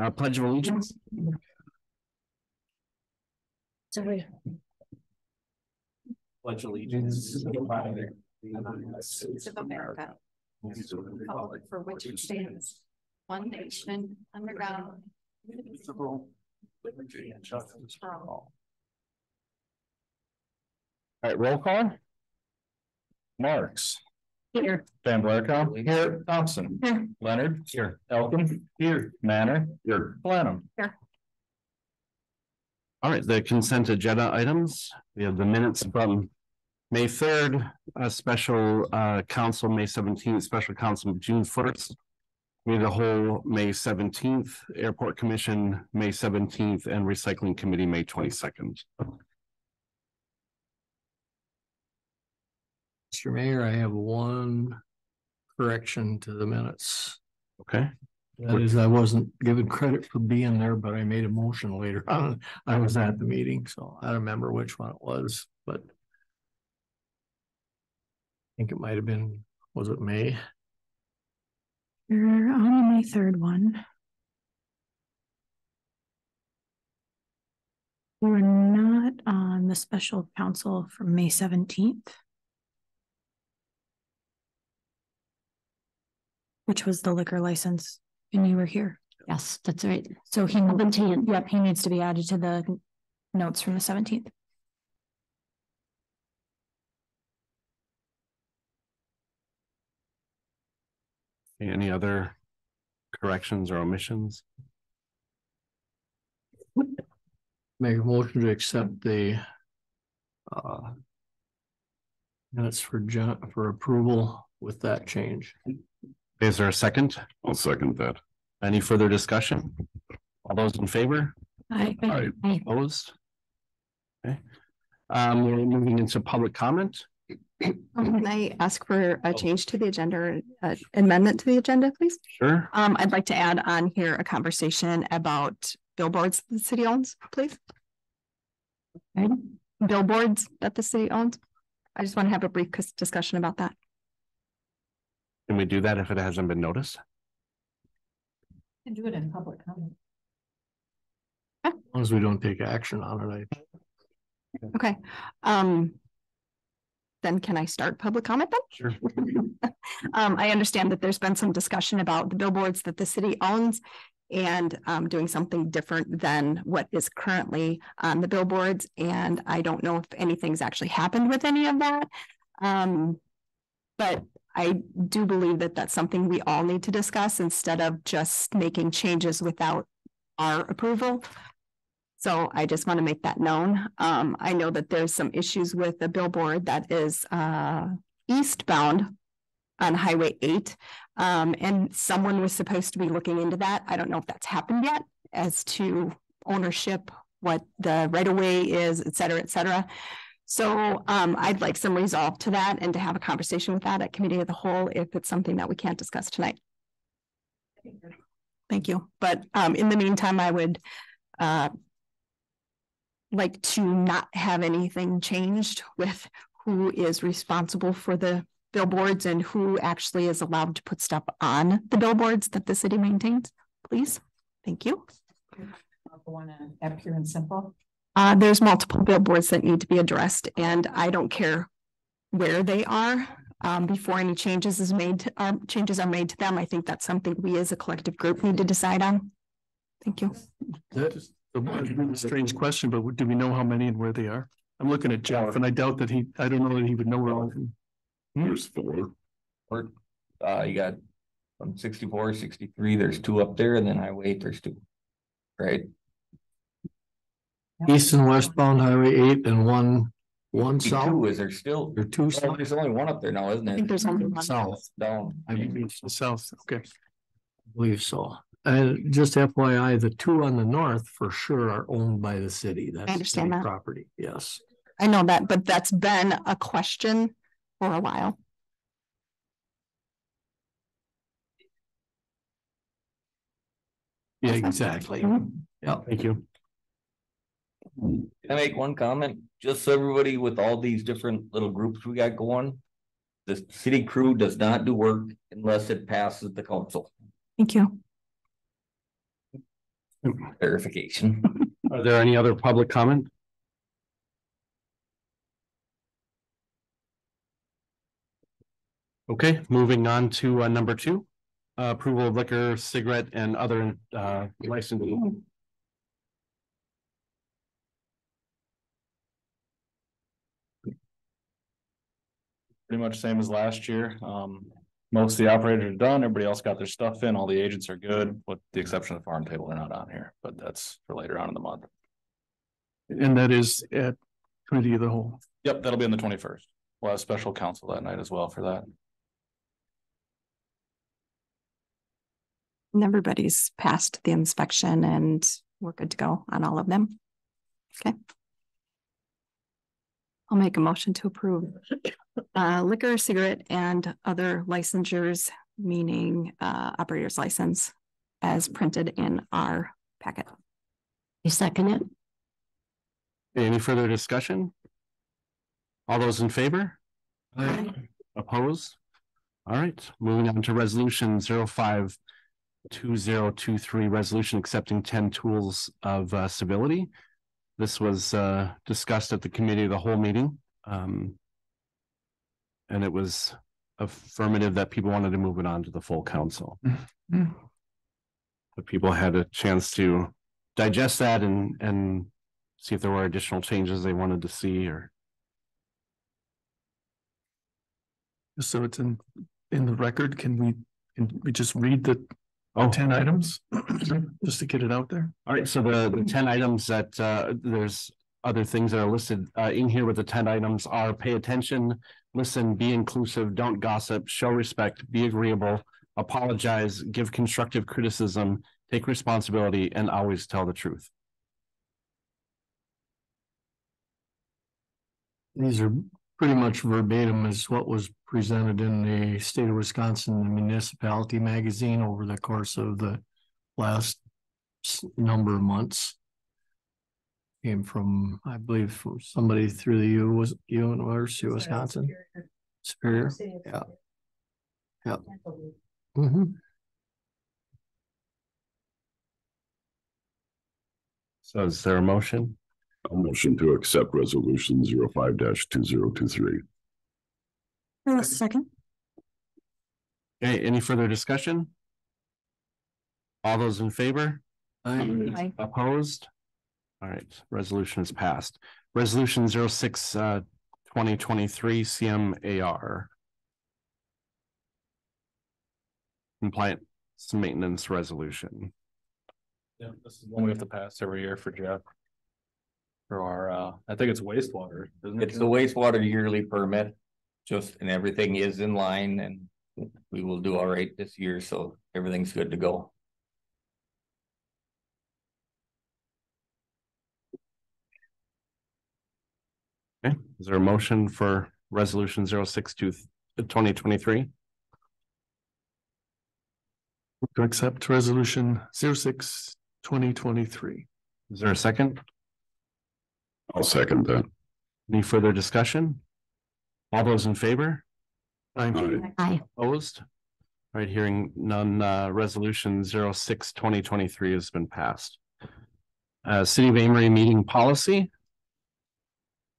Uh, pledge of allegiance. Sorry. Pledge allegiance. to the flag States of America, republic for which it stands, one nation, under God. indivisible, liberty and justice for all. All right, roll call. Marks. Here. Van Blarko. Here. Thompson. Here. Leonard. Here. Elkin. Here. Manner. Here. Planum. Here. All right, the consent agenda items. We have the minutes from May third, a special uh council, May seventeenth, special council, June first. We have the whole May seventeenth, Airport Commission, May seventeenth, and Recycling Committee, May twenty-second. Mr. Mayor, I have one correction to the minutes. Okay, That is, I wasn't given credit for being there, but I made a motion later on. I was at the meeting, so I don't remember which one it was, but. I think it might have been, was it May? You're on my third one. You were not on the special council from May seventeenth. Which was the liquor license, and you were here. Yes, that's right. So he, Seventeenth. yep, he needs to be added to the notes from the seventeenth. any other corrections or omissions? Make a motion to accept the. Uh. Minutes for John, for approval with that change. Is there a second? I'll second that. Any further discussion? All those in favor? I, Aye. Aye. Opposed? Okay, um, we're moving into public comment. Um, Can I ask for a change to the agenda, uh, amendment to the agenda, please? Sure, Um, I'd like to add on here a conversation about billboards the city owns, please. Okay. Billboards that the city owns. I just want to have a brief discussion about that. Can we do that if it hasn't been noticed? Can do it in public comment. As long as we don't take action on it, I Okay, um. Then can I start public comment then? Sure. Um, I understand that there's been some discussion about the billboards that the city owns. And um, doing something different than what is currently on the billboards, and I don't know if anything's actually happened with any of that. Um, but I do believe that that's something we all need to discuss instead of just making changes without our approval. So I just want to make that known. Um, I know that there's some issues with the billboard that is uh eastbound on Highway eight. Um, and someone was supposed to be looking into that. I don't know if that's happened yet as to ownership, what the right of way is, et cetera, et cetera. So um, I'd like some resolve to that and to have a conversation with that at committee of the whole if it's something that we can't discuss tonight. Thank you. But um, in the meantime, I would uh like to not have anything changed with who is responsible for the billboards and who actually is allowed to put stuff on the billboards that the city maintains, please. Thank you. The one up here in Simple. Uh, there's multiple billboards that need to be addressed and I don't care where they are. Um, before any changes is made, to- uh, changes are made to them. I think that's something we as a collective group need to decide on. Thank you. That is a strange question, but do we know how many and where they are? I'm looking at Jeff and I doubt that he, I don't know that he would know where all of them. There's four. Or, uh, you got from 64, 63. there's two up there, and then highway eight, there's two. Right? East and westbound highway eight and one, one Two, south. is there still? Or two south. There's only one up there now, isn't it? I think it? there's only one. South, Down. I believe, The south, okay. believe so. And just FYI, the two on the north for sure are owned by the city. That's understand city that. Property, yes. I know that, but that's been a question for a while. Yeah, exactly. Mm-hmm. Yeah. Thank you. Can I make one comment? Just so everybody with all these different little groups we got going. The city crew does not do work unless it passes the council. Thank you. Verification. Are there any other public comment? Okay, moving on to uh number two. Uh, Approval of liquor, cigarette and other uh licensing. Pretty much same as last year. Um, most of the operators are done, everybody else got their stuff in, all the agents are good, with the exception of the farm table, they're not on here, but that's for later on in the month. And that is at committee of the whole. Yep, that'll be on the twenty-first. We'll have special counsel that night as well for that. And everybody's passed the inspection and we're good to go on all of them. Okay. I'll make a motion to approve uh liquor, cigarette and other licensures, meaning uh operator's license as printed in our packet. You second it? Any further discussion? All those in favor? Opposed? All right, moving on to resolution zero five two zero two three, resolution accepting ten tools of uh, civility. This was uh discussed at the committee of the whole meeting. Um. And it was affirmative that people wanted to move it on to the full council. Mhm. The people had a chance to digest that and and see if there were additional changes they wanted to see or. So it's in, in the record, can we, can we just read the Oh, ten items? Just to get it out there? All right, so the, the ten items that, uh, there's other things that are listed, uh, in here with the ten items are pay attention, listen, be inclusive, don't gossip, show respect, be agreeable, apologize, give constructive criticism, take responsibility, and always tell the truth. These are pretty much verbatim is what was presented in the state of Wisconsin the municipality magazine over the course of the last number of months. Came from, I believe, from somebody through the U was University of Wisconsin. Superior, yeah. Yep. Mhm. So is there a motion? A motion to accept resolution zero five dash two zero two three. second. Okay, any further discussion? All those in favor? Aye. Opposed? All right, resolution is passed. Resolution zero six uh twenty twenty-three CMAR. Compliance maintenance resolution. Yeah, this is one we have to pass every year for Jeff. For our, uh, I think it's wastewater, isn't it? It's the wastewater yearly permit, just, and everything is in line and we will do all right this year, so everything's good to go. Okay, is there a motion for resolution zero six two twenty twenty-three? To accept resolution zero six twenty twenty-three. Is there a second? I'll second that. Any further discussion? All those in favor? Aye. Aye. Opposed? All right, hearing none, uh, resolution zero six twenty twenty-three has been passed. Uh, City of Amery meeting policy.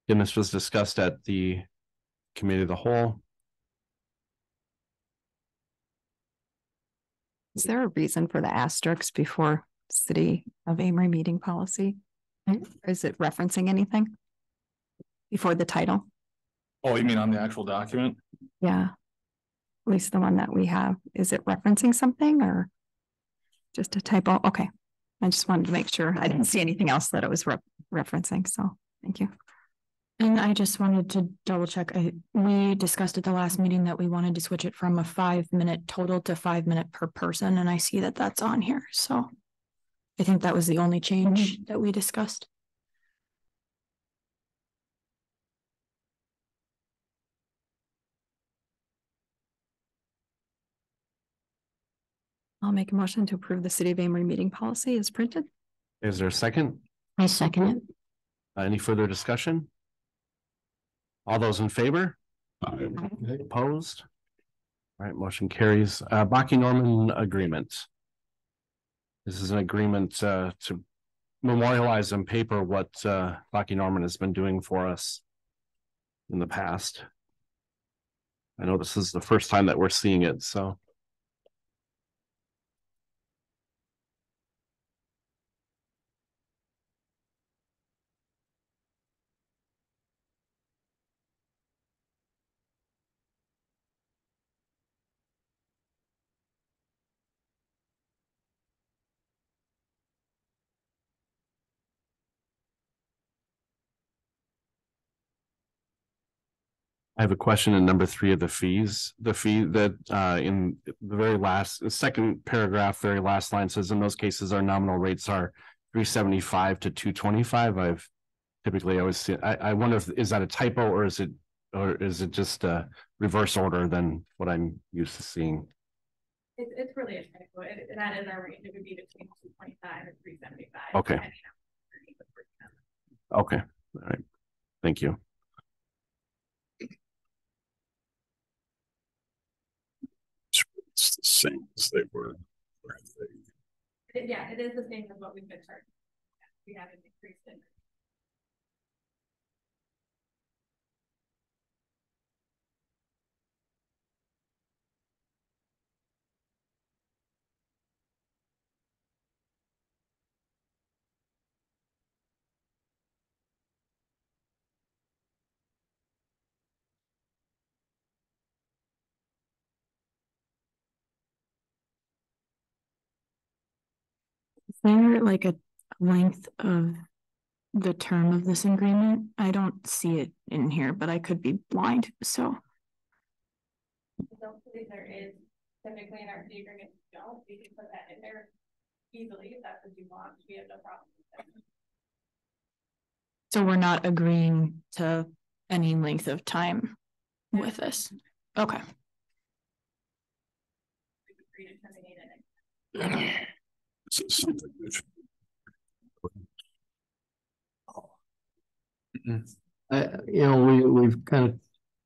Again, this was discussed at the committee of the whole. Is there a reason for the asterisks before city of Amery meeting policy? Is it referencing anything? Before the title? Oh, you mean on the actual document? Yeah. At least the one that we have. Is it referencing something or? Just a typo? Okay. I just wanted to make sure. I didn't see anything else that it was rep- referencing, so thank you. And I just wanted to double check, I, we discussed at the last meeting that we wanted to switch it from a five minute total to five minute per person, and I see that that's on here, so. I think that was the only change that we discussed. I'll make a motion to approve the city of Amery meeting policy as printed. Is there a second? I second it. Uh, Any further discussion? All those in favor? Aye. Opposed? All right, motion carries. Uh, Bakke Norman agreement. This is an agreement uh to memorialize on paper what uh Norman has been doing for us in the past. I know this is the first time that we're seeing it, so. I have a question in number three of the fees, the fee that uh in the very last, the second paragraph, very last line says in those cases, our nominal rates are. Three seventy-five to two twenty-five. I've typically always see, I I wonder if, is that a typo or is it? Or is it just a reverse order than what I'm used to seeing? It's, it's really a typo. It, that is our range. It would be between two twenty-five and three seventy-five. Okay. Okay, all right, thank you. The same as they were. Yeah, it is the same as what we've been charging. We haven't increased it. There like a length of the term of this agreement? I don't see it in here, but I could be blind, so. I don't believe there is typically in our fee agreement, we don't, we can put that in there easily if that's what you want. We have no problem. with that. So we're not agreeing to any length of time with this. Okay. I, you know, we, we've kind of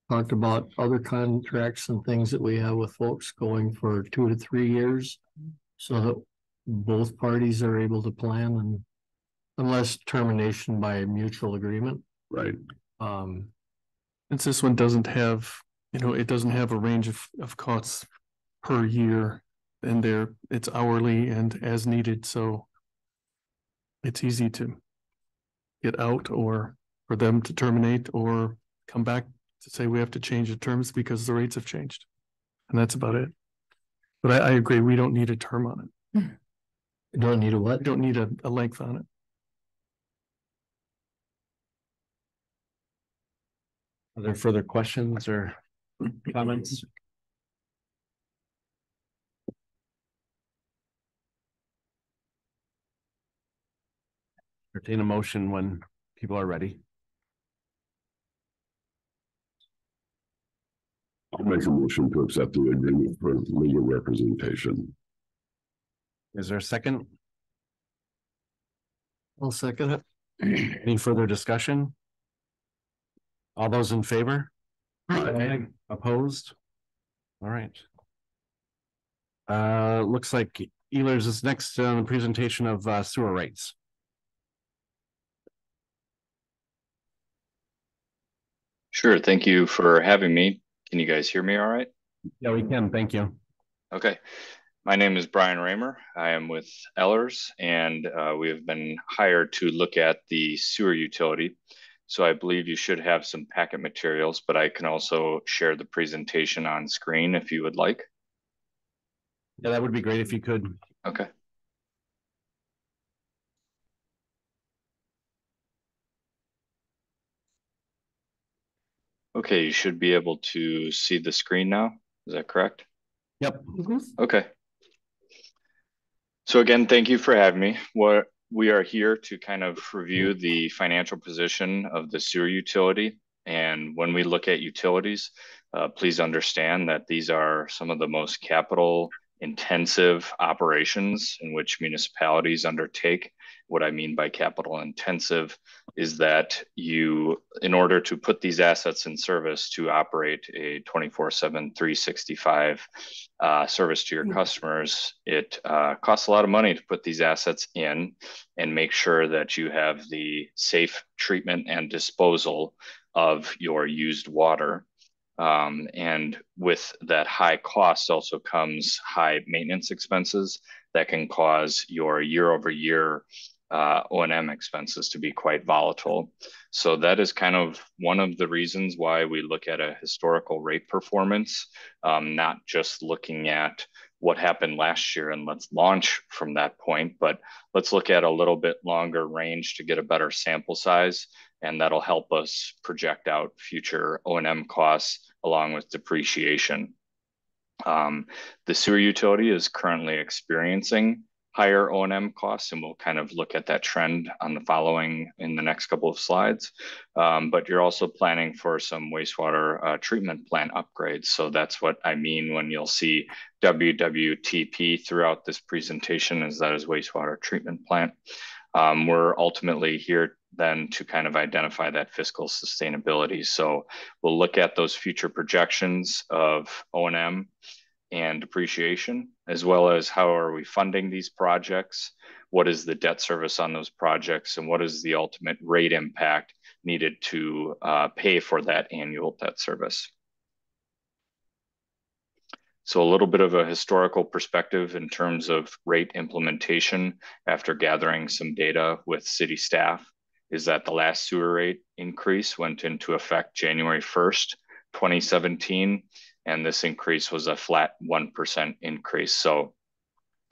talked about other contracts and things that we have with folks going for two to three years. So that both parties are able to plan and unless termination by mutual agreement, Right, um, Since this one doesn't have, you know, it doesn't have a range of, of costs per year. And there, it's hourly and as needed, so. It's easy to. Get out or for them to terminate or come back to say we have to change the terms because the rates have changed. And that's about it. But I, I agree, we don't need a term on it. Hmm. you don't need a what? We don't need a, a length on it. Are there further questions or comments? Entertain a motion when people are ready. I'll make a motion to accept the agreement for legal representation. Is there a second? I'll second it. Any further discussion? All those in favor? Aye. Opposed? All right. Uh, looks like Ehlers is next on the presentation of uh, sewer rates. Sure. Thank you for having me. Can you guys hear me all right? Yeah, we can. Thank you. Okay. My name is Brian Raymer. I am with Ehlers and uh, we have been hired to look at the sewer utility. So I believe you should have some packet materials, but I can also share the presentation on screen if you would like. Yeah, that would be great if you could. Okay. Okay, you should be able to see the screen now. Is that correct? Yep. Okay. So again, thank you for having me. What we are here to kind of review the financial position of the sewer utility. And when we look at utilities, uh, please understand that these are some of the most capital intensive operations in which municipalities undertake. What I mean by capital intensive, is that you, in order to put these assets in service to operate a 24 7, 365 uh, service to your Mm. customers, it uh, costs a lot of money to put these assets in and make sure that you have the safe treatment and disposal of your used water. Um, and with that high cost also comes high maintenance expenses that can cause your year over year uh, O and M expenses to be quite volatile. So that is kind of one of the reasons why we look at a historical rate performance, um, not just looking at what happened last year and let's launch from that point, but let's look at a little bit longer range to get a better sample size, and that'll help us project out future O and M costs along with depreciation. Um, the sewer utility is currently experiencing higher O and M costs, and we'll kind of look at that trend on the following in the next couple of slides. Um, but you're also planning for some wastewater uh, treatment plant upgrades. So that's what I mean when you'll see WWTP throughout this presentation is that is wastewater treatment plant. Um, we're ultimately here then to kind of identify that fiscal sustainability. So we'll look at those future projections of O&M and depreciation, as well as how are we funding these projects? What is the debt service on those projects? And what is the ultimate rate impact needed to uh, pay for that annual debt service? So a little bit of a historical perspective in terms of rate implementation after gathering some data with city staff is that the last sewer rate increase went into effect January 1st, 2017. And this increase was a flat 1% increase. So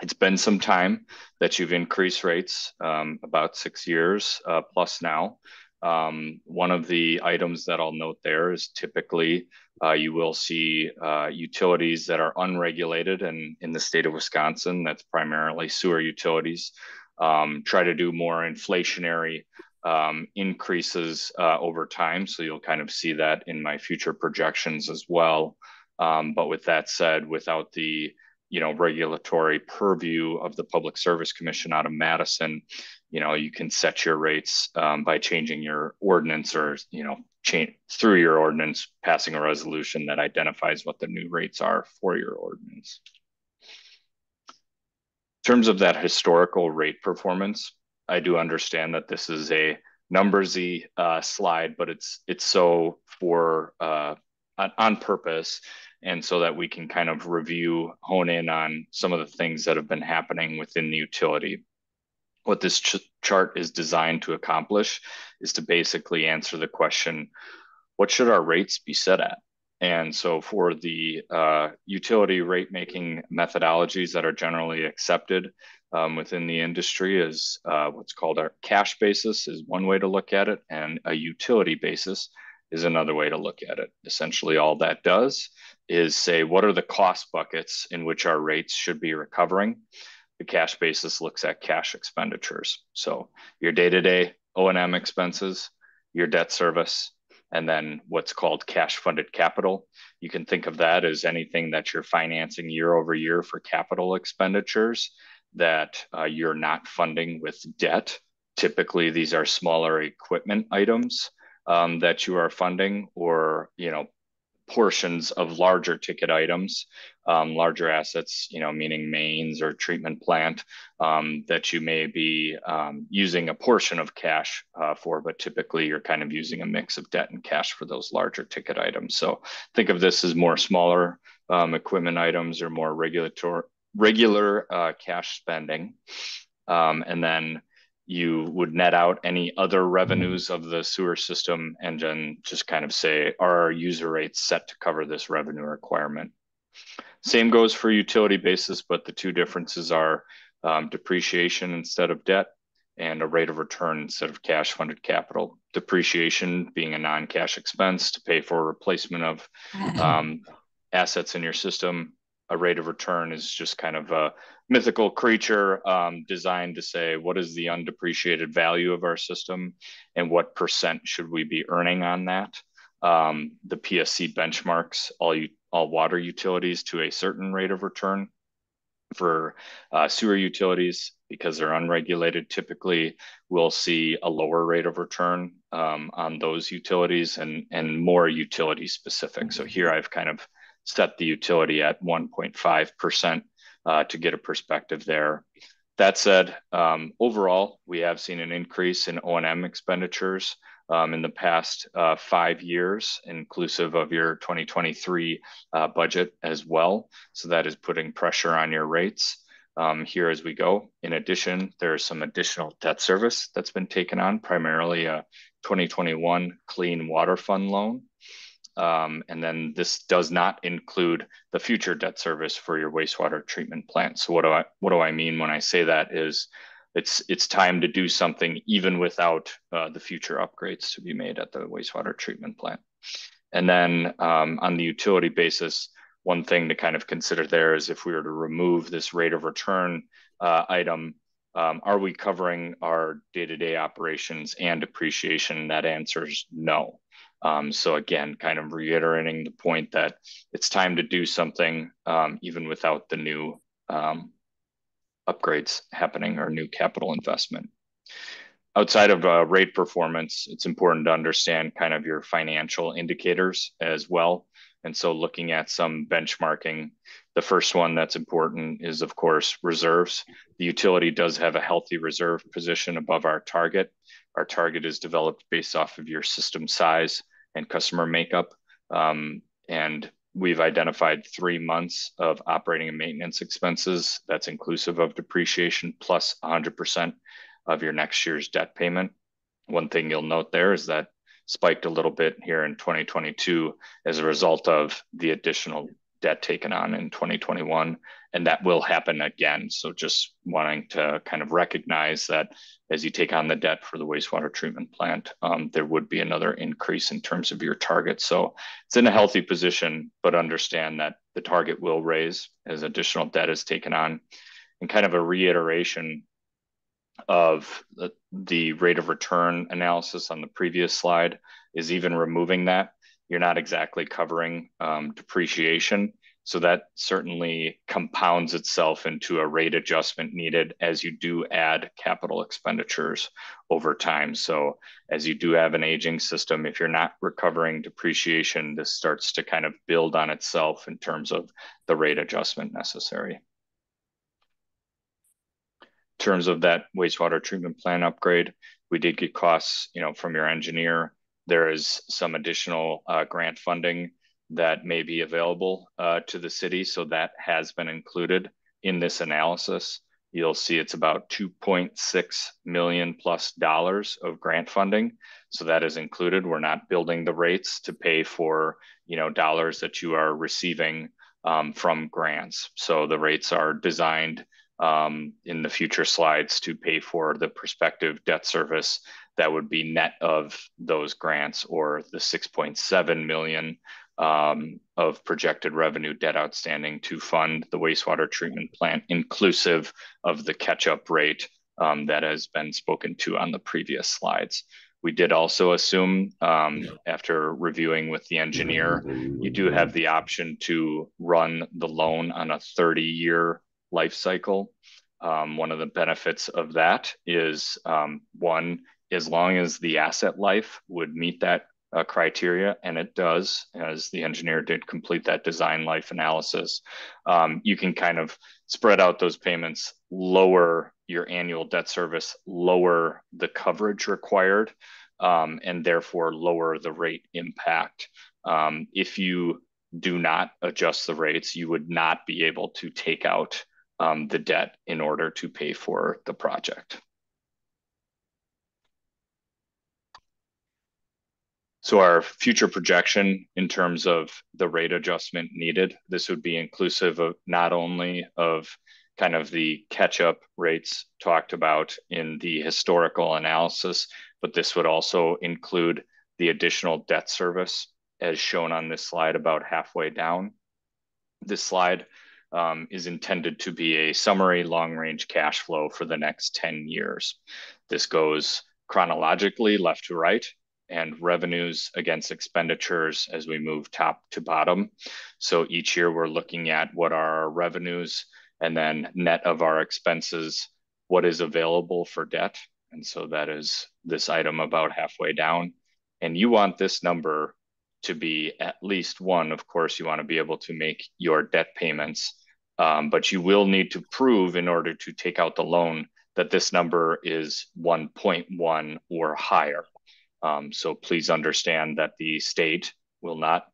it's been some time that you've increased rates, um, about six years uh, plus now. Um, one of the items that I'll note there is typically uh, you will see uh, utilities that are unregulated and in the state of Wisconsin, that's primarily sewer utilities, um, try to do more inflationary um, increases uh, over time. So you'll kind of see that in my future projections as well. Um, but with that said, without the you know regulatory purview of the Public Service Commission out of Madison, you know you can set your rates um, by changing your ordinance or you know change through your ordinance, passing a resolution that identifies what the new rates are for your ordinance. In terms of that historical rate performance, I do understand that this is a numbersy uh, slide, but it's it's so for uh, on, on purpose, and so that we can kind of review, hone in on some of the things that have been happening within the utility. What this ch chart is designed to accomplish is to basically answer the question, what should our rates be set at? And so for the uh, utility rate making methodologies that are generally accepted, um, within the industry is uh, what's called our cash basis is one way to look at it, and a utility basis is another way to look at it. Essentially, all that does is say what are the cost buckets in which our rates should be recovering. The cash basis looks at cash expenditures. So your day-to-day O&M expenses, your debt service, and then what's called cash funded capital. You can think of that as anything that you're financing year over year for capital expenditures that uh, you're not funding with debt. Typically, these are smaller equipment items um, that you are funding, or you know, portions of larger ticket items, um, larger assets, you know, meaning mains or treatment plant um, that you may be um, using a portion of cash uh, for, but typically you're kind of using a mix of debt and cash for those larger ticket items. So think of this as more smaller um, equipment items or more regulatory regular uh, cash spending. Um, and then you would net out any other revenues of the sewer system and then just kind of say, are our user rates set to cover this revenue requirement? Same goes for utility basis, but the two differences are um, depreciation instead of debt and a rate of return instead of cash funded capital. Depreciation being a non cash expense to pay for replacement of um, assets in your system, a rate of return is just kind of a mythical creature um, designed to say what is the undepreciated value of our system and what percent should we be earning on that. Um, the PSC benchmarks all you all water utilities to a certain rate of return. For uh, sewer utilities, because they're unregulated, typically we'll see a lower rate of return um, on those utilities and, and more utility specific. So here I've kind of set the utility at 1.5% uh, to get a perspective there. That said, um, overall, we have seen an increase in O&M expenditures um, in the past uh, five years, inclusive of your 2023 uh, budget as well. So that is putting pressure on your rates um, here as we go. In addition, there's some additional debt service that's been taken on, primarily a 2021 Clean Water Fund loan. Um, and then this does not include the future debt service for your wastewater treatment plant. So what do I what do I mean when I say that is it's it's time to do something even without uh, the future upgrades to be made at the wastewater treatment plant. And then um, on the utility basis, one thing to kind of consider there is if we were to remove this rate of return uh, item, um, are we covering our day-to-day operations and depreciation? That answers no. Um, so again, kind of reiterating the point that it's time to do something um, even without the new um, upgrades happening or new capital investment. Outside of uh, rate performance, it's important to understand kind of your financial indicators as well. And so looking at some benchmarking, the first one that's important is of course reserves. The utility does have a healthy reserve position above our target. Our target is developed based off of your system size and customer makeup. Um, and we've identified three months of operating and maintenance expenses. That's inclusive of depreciation plus 100% of your next year's debt payment. One thing you'll note there is that spiked a little bit here in 2022 as a result of the additional debt taken on in 2021 and that will happen again so just wanting to kind of recognize that as you take on the debt for the wastewater treatment plant um, there would be another increase in terms of your target. So it's in a healthy position but understand that the target will raise as additional debt is taken on. And kind of a reiteration of the, the rate of return analysis on the previous slide is even removing that. You're not exactly covering um, depreciation. So that certainly compounds itself into a rate adjustment needed as you do add capital expenditures over time. So as you do have an aging system, if you're not recovering depreciation, this starts to kind of build on itself in terms of the rate adjustment necessary. In terms of that wastewater treatment plant upgrade, we did get costs, you know, from your engineer there is some additional uh, grant funding that may be available uh, to the city. So that has been included in this analysis. You'll see it's about 2.6 million plus dollars of grant funding. So that is included. We're not building the rates to pay for, you know, dollars that you are receiving um, from grants. So the rates are designed um, in the future slides to pay for the prospective debt service that would be net of those grants or the 6.7 million of projected revenue debt outstanding to fund the wastewater treatment plant, inclusive of the catch-up rate um, that has been spoken to on the previous slides. We did also assume, um, after reviewing with the engineer, you do have the option to run the loan on a 30-year life cycle. Um, one of the benefits of that is um, one, as long as the asset life would meet that uh, criteria, and it does, as the engineer did complete that design life analysis, um, you can kind of spread out those payments, lower your annual debt service, lower the coverage required, um, and therefore lower the rate impact. Um, if you do not adjust the rates, you would not be able to take out um, the debt in order to pay for the project. So our future projection in terms of the rate adjustment needed, this would be inclusive of not only of kind of the catch-up rates talked about in the historical analysis, but this would also include the additional debt service as shown on this slide about halfway down. This slide um, is intended to be a summary long-range cash flow for the next 10 years. This goes chronologically left to right and revenues against expenditures as we move top to bottom. So each year we're looking at what are our revenues and then net of our expenses what is available for debt. And so that is this item about halfway down. And you want this number to be at least one. Of course, you want to be able to make your debt payments, um, but you will need to prove in order to take out the loan that this number is 1.1 or higher. Um, so please understand that the state will not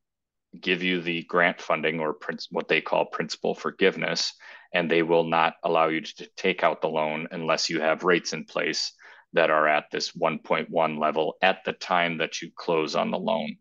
give you the grant funding or what they call principal forgiveness, and they will not allow you to take out the loan unless you have rates in place that are at this 1.1 level at the time that you close on the loan.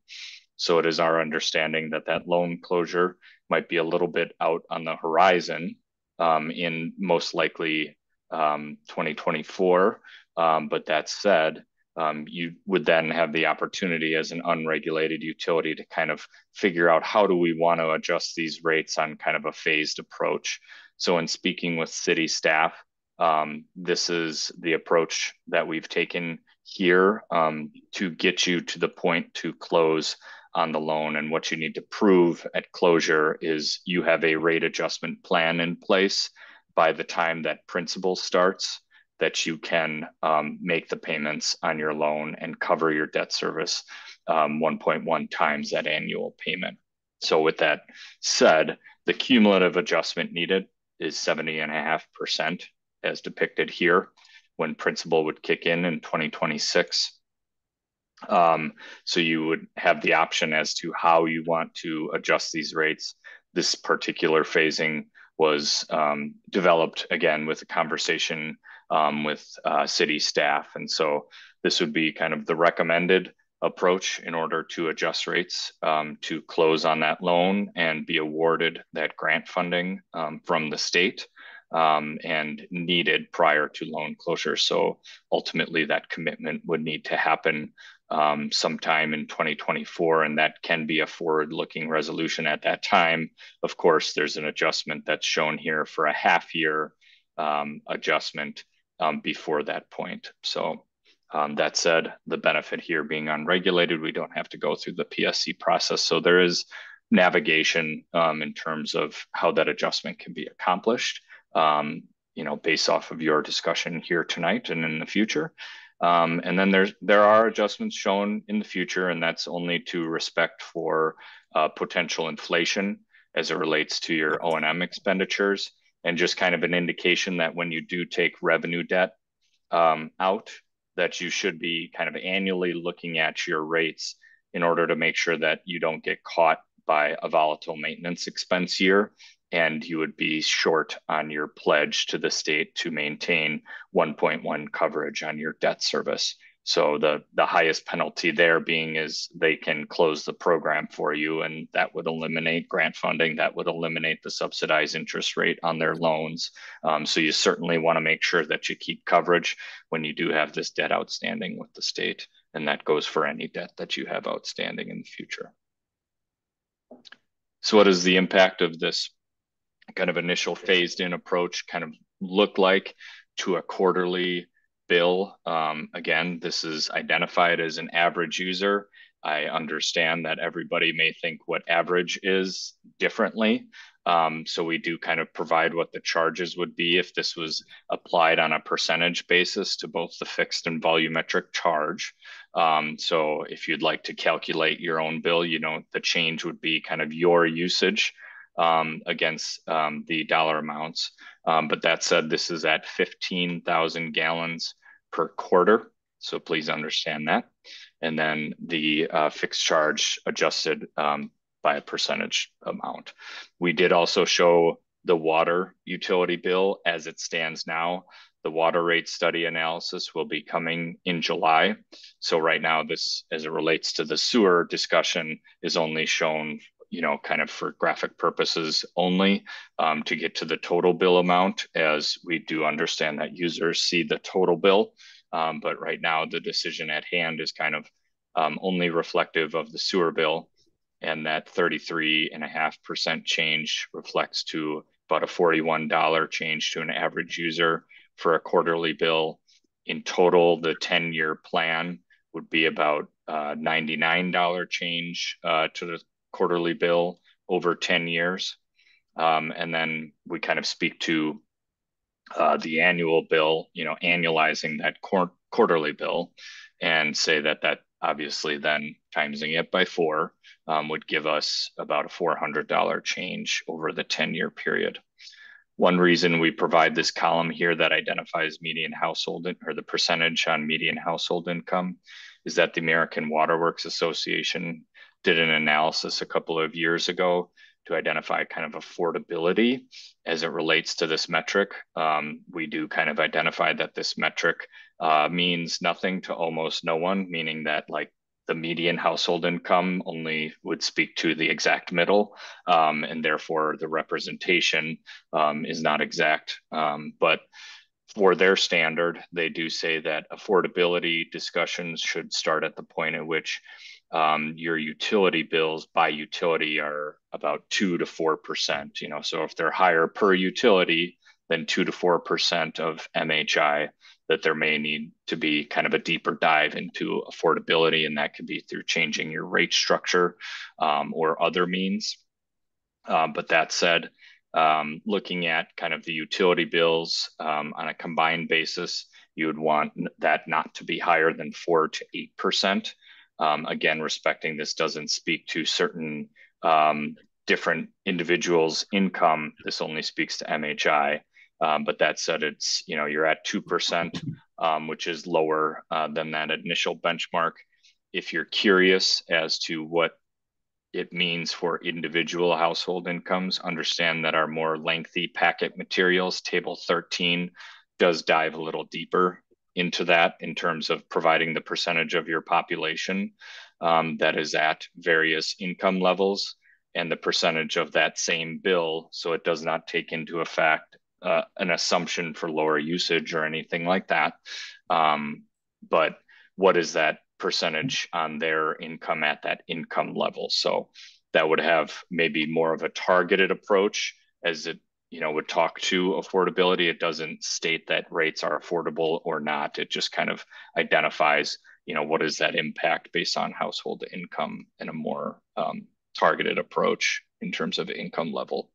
So it is our understanding that that loan closure might be a little bit out on the horizon um, in most likely um, 2024. Um, but that said, um, you would then have the opportunity as an unregulated utility to kind of figure out how do we want to adjust these rates on kind of a phased approach. So in speaking with city staff, um, this is the approach that we've taken here um, to get you to the point to close on the loan. And what you need to prove at closure is you have a rate adjustment plan in place by the time that principal starts that you can um, make the payments on your loan and cover your debt service um, 1.1 times that annual payment. So with that said, the cumulative adjustment needed is 70.5% as depicted here when principal would kick in in 2026. Um, so you would have the option as to how you want to adjust these rates. This particular phasing was um, developed again with a conversation um, with uh, city staff. And so this would be kind of the recommended approach in order to adjust rates um, to close on that loan and be awarded that grant funding um, from the state um, and needed prior to loan closure. So ultimately, that commitment would need to happen um, sometime in 2024, and that can be a forward looking resolution at that time. Of course, there's an adjustment that's shown here for a half year um, adjustment um, before that point. So, um, that said, the benefit here being unregulated, we don't have to go through the PSC process. So, there is navigation um, in terms of how that adjustment can be accomplished. Um, you know, based off of your discussion here tonight and in the future. Um, and then there's there are adjustments shown in the future, and that's only to respect for uh, potential inflation as it relates to your O and M expenditures, and just kind of an indication that when you do take revenue debt um, out, that you should be kind of annually looking at your rates in order to make sure that you don't get caught by a volatile maintenance expense year and you would be short on your pledge to the state to maintain 1.1 coverage on your debt service. So the the highest penalty there being is they can close the program for you, and that would eliminate grant funding. That would eliminate the subsidized interest rate on their loans. Um, so you certainly want to make sure that you keep coverage when you do have this debt outstanding with the state, and that goes for any debt that you have outstanding in the future. So what is the impact of this kind of initial phased in approach kind of look like to a quarterly bill. Um, again, this is identified as an average user. I understand that everybody may think what average is differently. Um, so we do kind of provide what the charges would be if this was applied on a percentage basis to both the fixed and volumetric charge. Um, so if you'd like to calculate your own bill, you know, the change would be kind of your usage um, against um, the dollar amounts. Um, but that said, this is at 15,000 gallons per quarter. So please understand that. And then the uh, fixed charge adjusted um, by a percentage amount. We did also show the water utility bill as it stands now. The water rate study analysis will be coming in July. So right now, this, as it relates to the sewer discussion, is only shown you know, kind of for graphic purposes only um, to get to the total bill amount, as we do understand that users see the total bill. Um, but right now, the decision at hand is kind of um, only reflective of the sewer bill, and that 33.5% change reflects to about a $41 change to an average user for a quarterly bill. In total, the 10 year plan would be about uh, $99 change uh, to the quarterly bill over 10 years. Um, and then we kind of speak to uh, the annual bill, you know, annualizing that quar- quarterly bill and say that that obviously then timesing it by four um, would give us about a $400 change over the 10 year period. One reason we provide this column here that identifies median household or the percentage on median household income is that the American Waterworks Association did an analysis a couple of years ago to identify kind of affordability as it relates to this metric. Um, we do kind of identify that this metric uh, means nothing to almost no one, meaning that like the median household income only would speak to the exact middle, um, and therefore the representation um, is not exact. Um, but for their standard, they do say that affordability discussions should start at the point at which um, your utility bills by utility are about two to four percent. You know, so if they're higher per utility than two to four percent of MHI, that there may need to be kind of a deeper dive into affordability, and that could be through changing your rate structure um, or other means. Um, but that said, um, looking at kind of the utility bills um, on a combined basis, you would want that not to be higher than four to eight percent. Um, again, respecting this doesn't speak to certain um, different individuals' income. This only speaks to MHI. Um, but that said, it's you know you're at two percent, um, which is lower uh, than that initial benchmark. If you're curious as to what it means for individual household incomes, understand that our more lengthy packet materials, Table 13, does dive a little deeper into that in terms of providing the percentage of your population um, that is at various income levels and the percentage of that same bill. So it does not take into effect uh, an assumption for lower usage or anything like that. Um, but what is that percentage on their income at that income level? So that would have maybe more of a targeted approach as it you know would talk to affordability. It doesn't state that rates are affordable or not. It just kind of identifies you know what is that impact based on household income in a more um, targeted approach in terms of income level.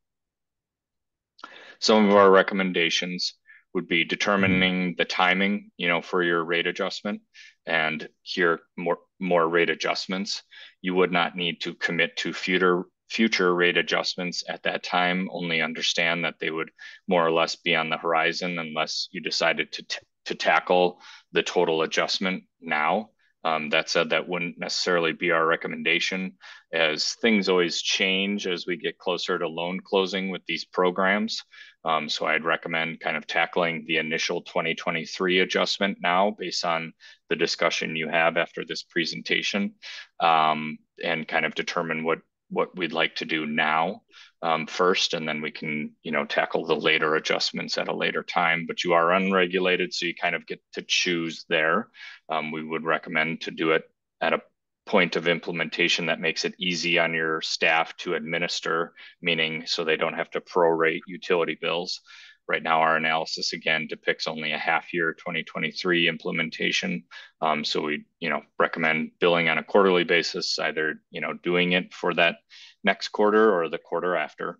Some of our recommendations would be determining the timing, you know, for your rate adjustment and here more more rate adjustments. You would not need to commit to future future rate adjustments at that time. Only understand that they would more or less be on the horizon unless you decided to to tackle the total adjustment now. Um, that said, that wouldn't necessarily be our recommendation, as things always change as we get closer to loan closing with these programs. Um, so I'd recommend kind of tackling the initial 2023 adjustment now based on the discussion you have after this presentation um, and kind of determine what what we'd like to do now um, first, and then we can, you know, tackle the later adjustments at a later time. But you are unregulated, so you kind of get to choose there. Um, we would recommend to do it at a point of implementation that makes it easy on your staff to administer, meaning so they don't have to prorate utility bills. Right now, our analysis again depicts only a half year 2023 implementation. Um, so we, you know, recommend billing on a quarterly basis, either, you know, doing it for that next quarter or the quarter after.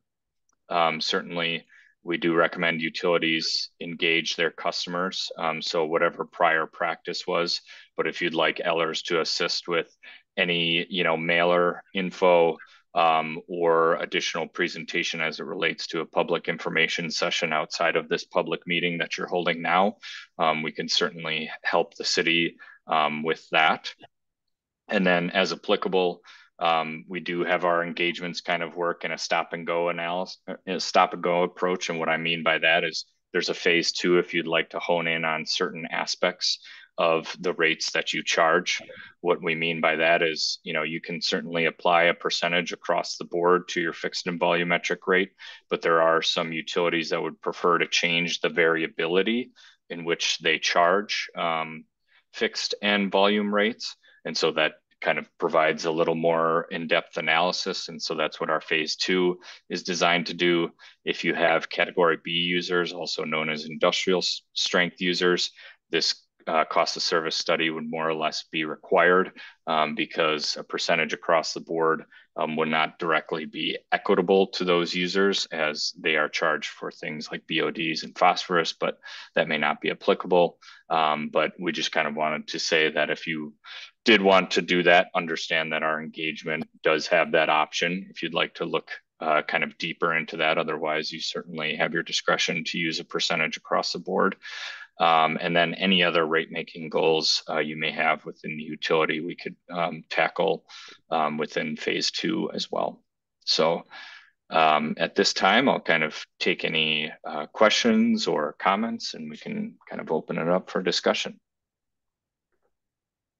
Um, certainly, we do recommend utilities engage their customers. Um, so whatever prior practice was, but if you'd like Ehlers to assist with any, you know, mailer info, um, or additional presentation as it relates to a public information session outside of this public meeting that you're holding now, um, we can certainly help the city um, with that. And then as applicable, um, we do have our engagements kind of work in a stop and go analysis, stop and go approach. And what I mean by that is there's a phase two if you'd like to hone in on certain aspects of the rates that you charge. What we mean by that is, you know, you can certainly apply a percentage across the board to your fixed and volumetric rate, but there are some utilities that would prefer to change the variability in which they charge um, fixed and volume rates. And so that kind of provides a little more in-depth analysis. And so that's what our phase two is designed to do. If you have category B users, also known as industrial strength users, this uh, cost of service study would more or less be required um, because a percentage across the board um, would not directly be equitable to those users as they are charged for things like BODs and phosphorus, but that may not be applicable. Um, but we just kind of wanted to say that if you did want to do that, understand that our engagement does have that option if you'd like to look uh, kind of deeper into that. Otherwise, you certainly have your discretion to use a percentage across the board. Um, and then any other rate making goals uh, you may have within the utility, we could um, tackle um, within phase two as well. So um, at this time, I'll kind of take any uh, questions or comments and we can kind of open it up for discussion.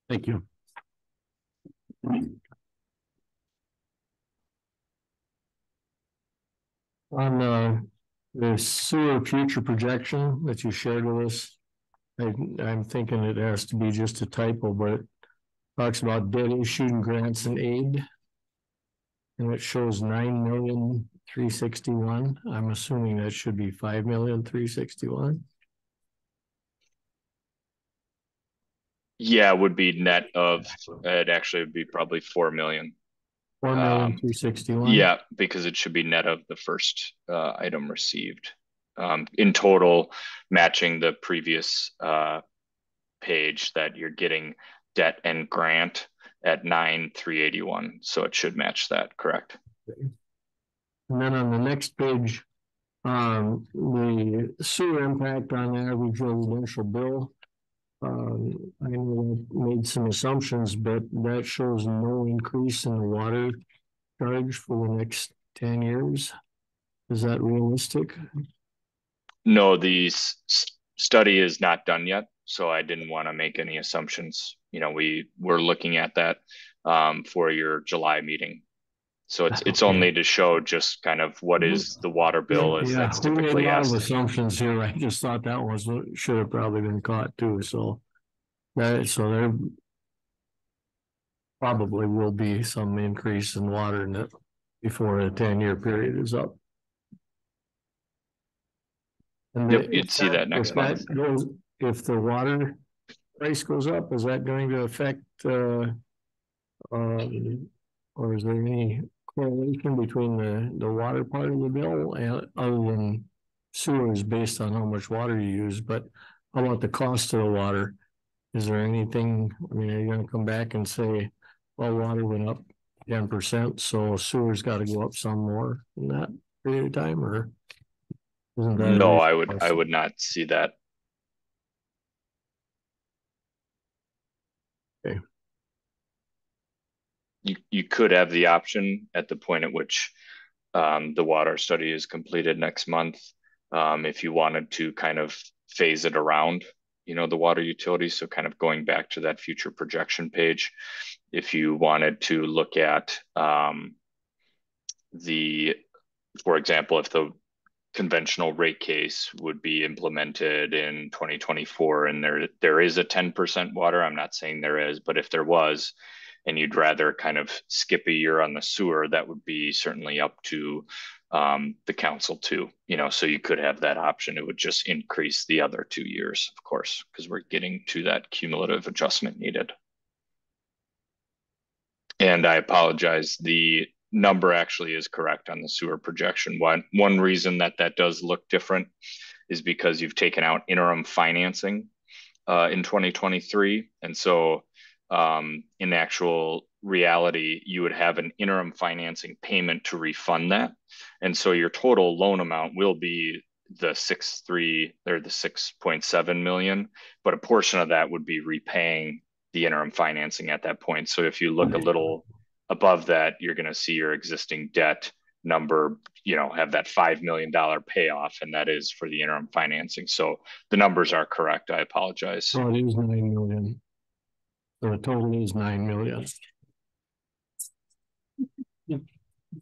Thank you. On uh, the sewer future projection that you shared with us. I, I'm thinking it has to be just a typo, but it talks about debt issued and grants and aid. And it shows nine million, three sixty-one. I'm assuming that should be five million, three sixty-one. Yeah, would be net of, it actually would be probably 4 million. Four million, Um, three sixty-one. Yeah, because it should be net of the first uh item received. Um, in total, matching the previous uh page that you're getting debt and grant at nine three eighty-one, so it should match that, correct? And then on the next page, um, the sewer impact on the average residential bill. Um, I know I made some assumptions, but that shows no increase in the water charge for the next ten years. Is that realistic? No, the study is not done yet, so I didn't want to make any assumptions. You know, we we're looking at that um for your July meeting. So it's it's only to show just kind of what is the water bill as Yeah, that's typically a lot of asked. assumptions here. I just thought that was, should have probably been caught too, so. That, so there. Probably will be some increase in water in it before the ten-year period is up. And Yep, the- you'd see that next if month. goes- If the water price goes up, is that going to affect, uh? Um, or is there any correlation between the, the water part of the bill and other than sewers based on how much water you use, but how about the cost of the water? Is there anything, I mean, are you gonna come back and say, well, water went up ten percent, so sewer's gotta go up some more in that period of time, or? isn't that No, I would I would not see that. Okay. You you could have the option at the point at which um the water study is completed next month. Um, if you wanted to kind of phase it around, you know, the water utility, so kind of going back to that future projection page. If you wanted to look at um the, for example, if the conventional rate case would be implemented in 2024 and there there is a 10% water i'm not saying there is but if there was and you'd rather kind of skip a year on the sewer that would be certainly up to um, the council too you know so you could have that option. It would just increase the other two years of course because we're getting to that cumulative adjustment needed. And i apologize the number actually is correct on the sewer projection. One one reason that that does look different is because you've taken out interim financing uh, in 2023, and so um, in actual reality, you would have an interim financing payment to refund that, and so your total loan amount will be the six three or the six point seven million, but a portion of that would be repaying the interim financing at that point. So if you look a little above that, you're going to see your existing debt number, you know, have that $5 million payoff, and that is for the interim financing. So the numbers are correct. I apologize. So it is nine million. So the total is nine million.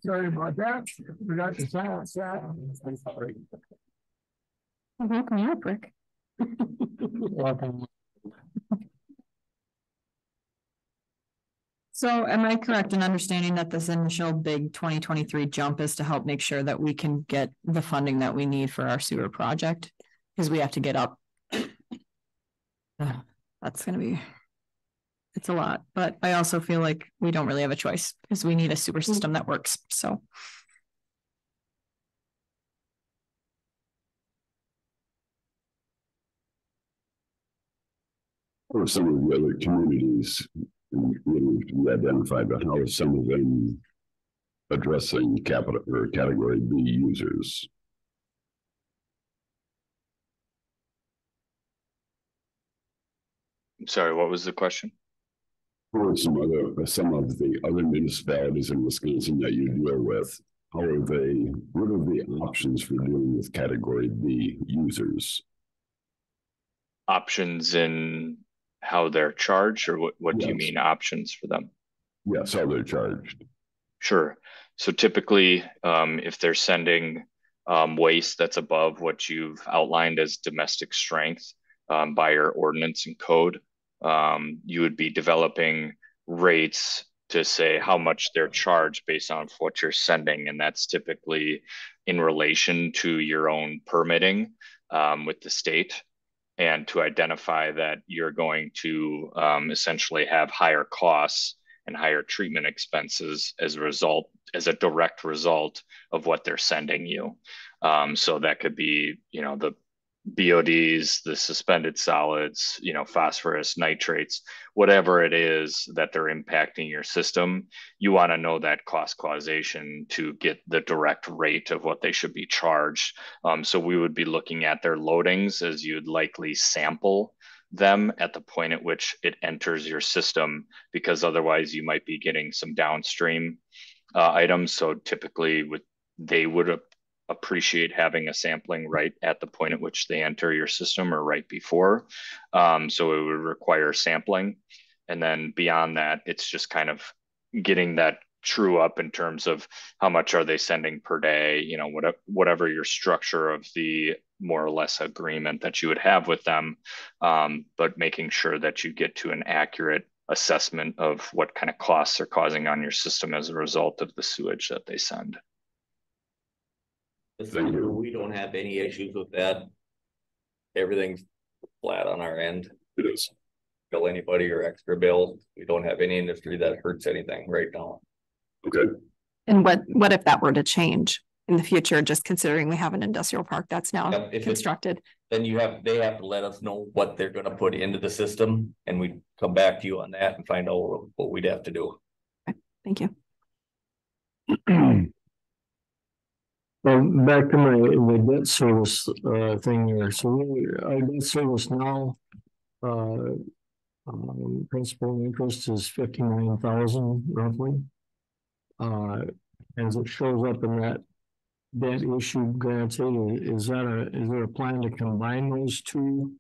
Sorry about that. Forgot to silence that. I'm sorry. Welcome up, Rick. Welcome. So am I correct in understanding that this initial big twenty twenty-three jump is to help make sure that we can get the funding that we need for our sewer project? Cause we have to get up. uh, That's gonna be. It's a lot, but I also feel like we don't really have a choice because we need a super mm. system that works, so. How are some of the other communities, we identified, but how are some of them addressing capital or category B users? I'm sorry, what was the question? Who are some other, some of the other municipalities in Wisconsin that you deal with? How are they, what are the options for dealing with category B users? Options in how they're charged or what, what do you mean options for them? Yes, how they're charged. Sure. So typically, um, if they're sending um, waste that's above what you've outlined as domestic strength um, by your ordinance and code, um, you would be developing rates to say how much they're charged based on what you're sending. And that's typically in relation to your own permitting um, with the state and to identify that you're going to um, essentially have higher costs and higher treatment expenses as a result, as a direct result of what they're sending you. Um, so that could be, you know, the BODs, the suspended solids, you know, phosphorus, nitrates, whatever it is that they're impacting your system, you want to know that cost causation to get the direct rate of what they should be charged. Um, so we would be looking at their loadings as you'd likely sample them at the point at which it enters your system, because otherwise you might be getting some downstream uh, items. So typically, with they would appreciate having a sampling right at the point at which they enter your system or right before. Um, so it would require sampling. And then beyond that, it's just kind of getting that true up in terms of how much are they sending per day, you know, whatever, whatever your structure of the more or less agreement that you would have with them, um, but making sure that you get to an accurate assessment of what kind of costs are causing on your system as a result of the sewage that they send. Thank you. We don't have any issues with that. Everything's flat on our end. It is. Bill anybody or extra bill. We don't have any industry that hurts anything right now. Okay, And what, what if that were to change in the future, just considering we have an industrial park that's Yep, now it- constructed? Then you have, they have to let us know what they're gonna put into the system and we come back to you on that and find out what we'd have to do. Thank you. Well, back to my, debt service, uh, thing here. so our debt service now, uh. Um, principal and interest is fifty-nine thousand roughly. Uh, as it shows up in that. Debt issue granted, is that a, is there a plan to combine those two?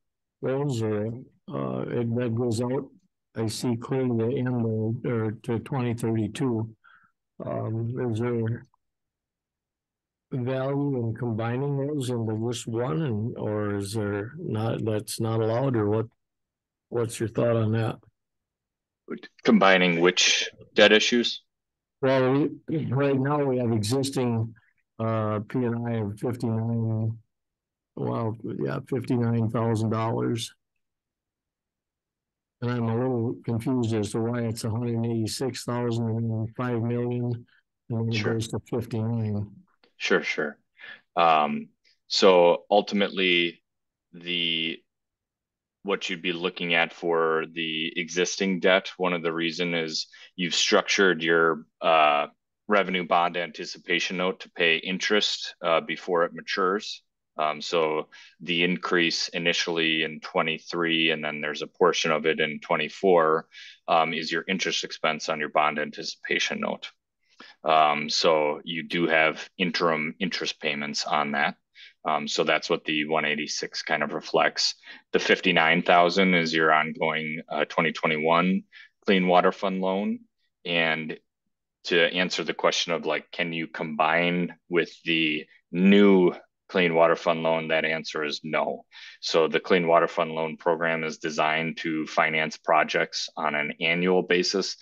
Those or, uh, if that goes out, I see clearly the end of, or to twenty thirty-two. Um, is there? Value in combining those into just one and, or is there not, that's not allowed or what? What's your thought on that? Combining which debt issues? Well, we- right now we have existing, uh, P and I of fifty-nine. Well, yeah, fifty-nine thousand dollars. And I'm a little confused as to why it's hundred and eighty-six thousand and five million. And then it Sure. goes to fifty-nine. Sure, sure. Um, so ultimately, the what you'd be looking at for the existing debt, one of the reason is you've structured your uh, revenue bond anticipation note to pay interest uh, before it matures. Um, so the increase initially in 23, and then there's a portion of it in 24, um, is your interest expense on your bond anticipation note. Um, so you do have interim interest payments on that. Um, so that's what the 186 kind of reflects. The 59,000 is your ongoing uh, 2021 Clean Water Fund loan. And to answer the question of like, can you combine with the new Clean Water Fund loan? That answer is no. So the Clean Water Fund loan program is designed to finance projects on an annual basis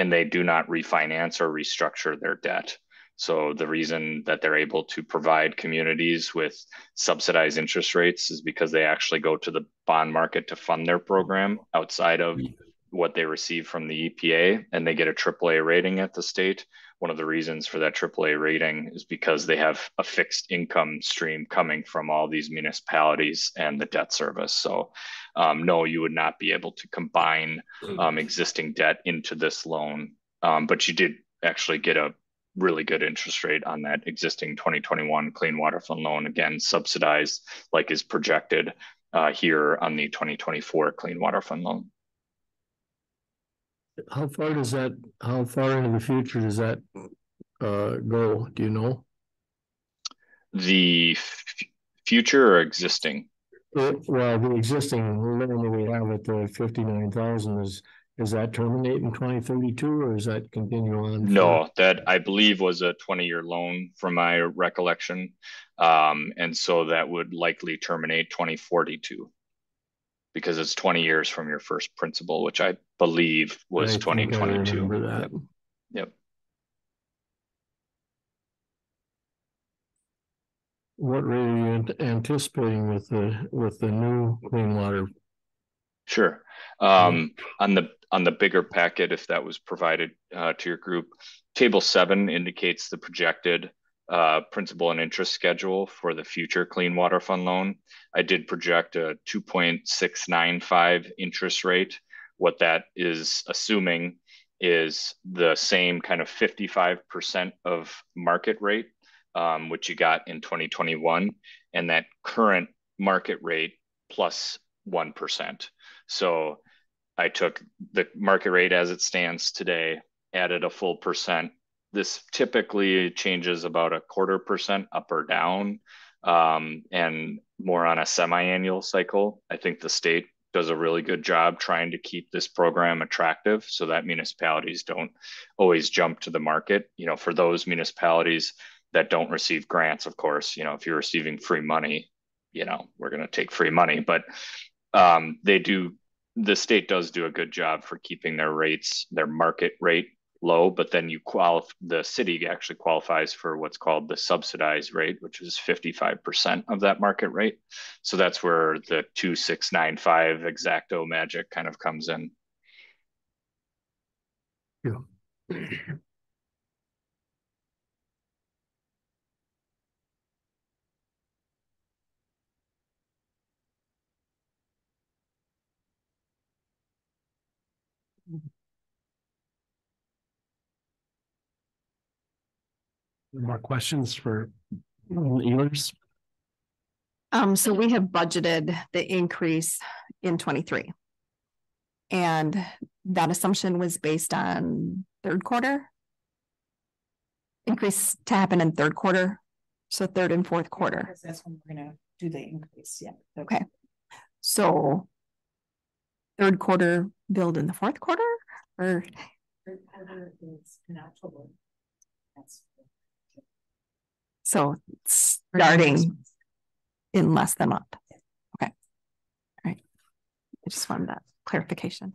and they do not refinance or restructure their debt. So the reason that they're able to provide communities with subsidized interest rates is because they actually go to the bond market to fund their program outside of mm. what they receive from the EPA and they get a AAA rating at the state. One of the reasons for that AAA rating is because they have a fixed income stream coming from all these municipalities and the debt service. So, um, no, you would not be able to combine um, existing debt into this loan. Um, but you did actually get a really good interest rate on that existing 2021 Clean Water Fund loan, again, subsidized like is projected uh, here on the 2024 Clean Water Fund loan. How far does that, how far into the future does that uh go? Do you know? The future or existing? Uh, Well, the existing loan that we have at the fifty-nine thousand is, is that terminate in twenty thirty-two or is that continue on? No, that I believe was a 20 year loan from my recollection. Um, and so that would likely terminate 2042 because it's 20 years from your first principal, which I believe was I 2022. remember that. Yep. Yep. What rate are you anticipating with the, with the new clean water? Sure. Um, on the on the bigger packet, if that was provided uh, to your group, table seven indicates the projected uh, principal and interest schedule for the future clean water fund loan. I did project a 2.695 interest rate. What that is assuming is the same kind of 55% of market rate, um, which you got in 2021, and that current market rate plus 1. So I took the market rate as it stands today, added a full percent. This typically changes about a quarter percent up or down, um, and more on a semi-annual cycle. I think the state does a really good job trying to keep this program attractive so that municipalities don't always jump to the market. You know, for those municipalities that don't receive grants, of course, you know, if you're receiving free money, you know, we're going to take free money, but um, they do the state does do a good job for keeping their rates, their market rate low, but then you qualify, the city actually qualifies for what's called the subsidized rate, which is 55% of that market rate. So that's where the 2695 exacto magic kind of comes in. Yeah. More questions for Ehlers? Um, so we have budgeted the increase in twenty-three. And that assumption was based on third quarter. Increase to happen in third quarter, so third and fourth quarter. Because that's when we're gonna do the increase, yeah. Okay, so. Third quarter build in the fourth quarter or, Third quarter is in October. That's. So starting in less than a month? Okay. All right. I just wanted that clarification.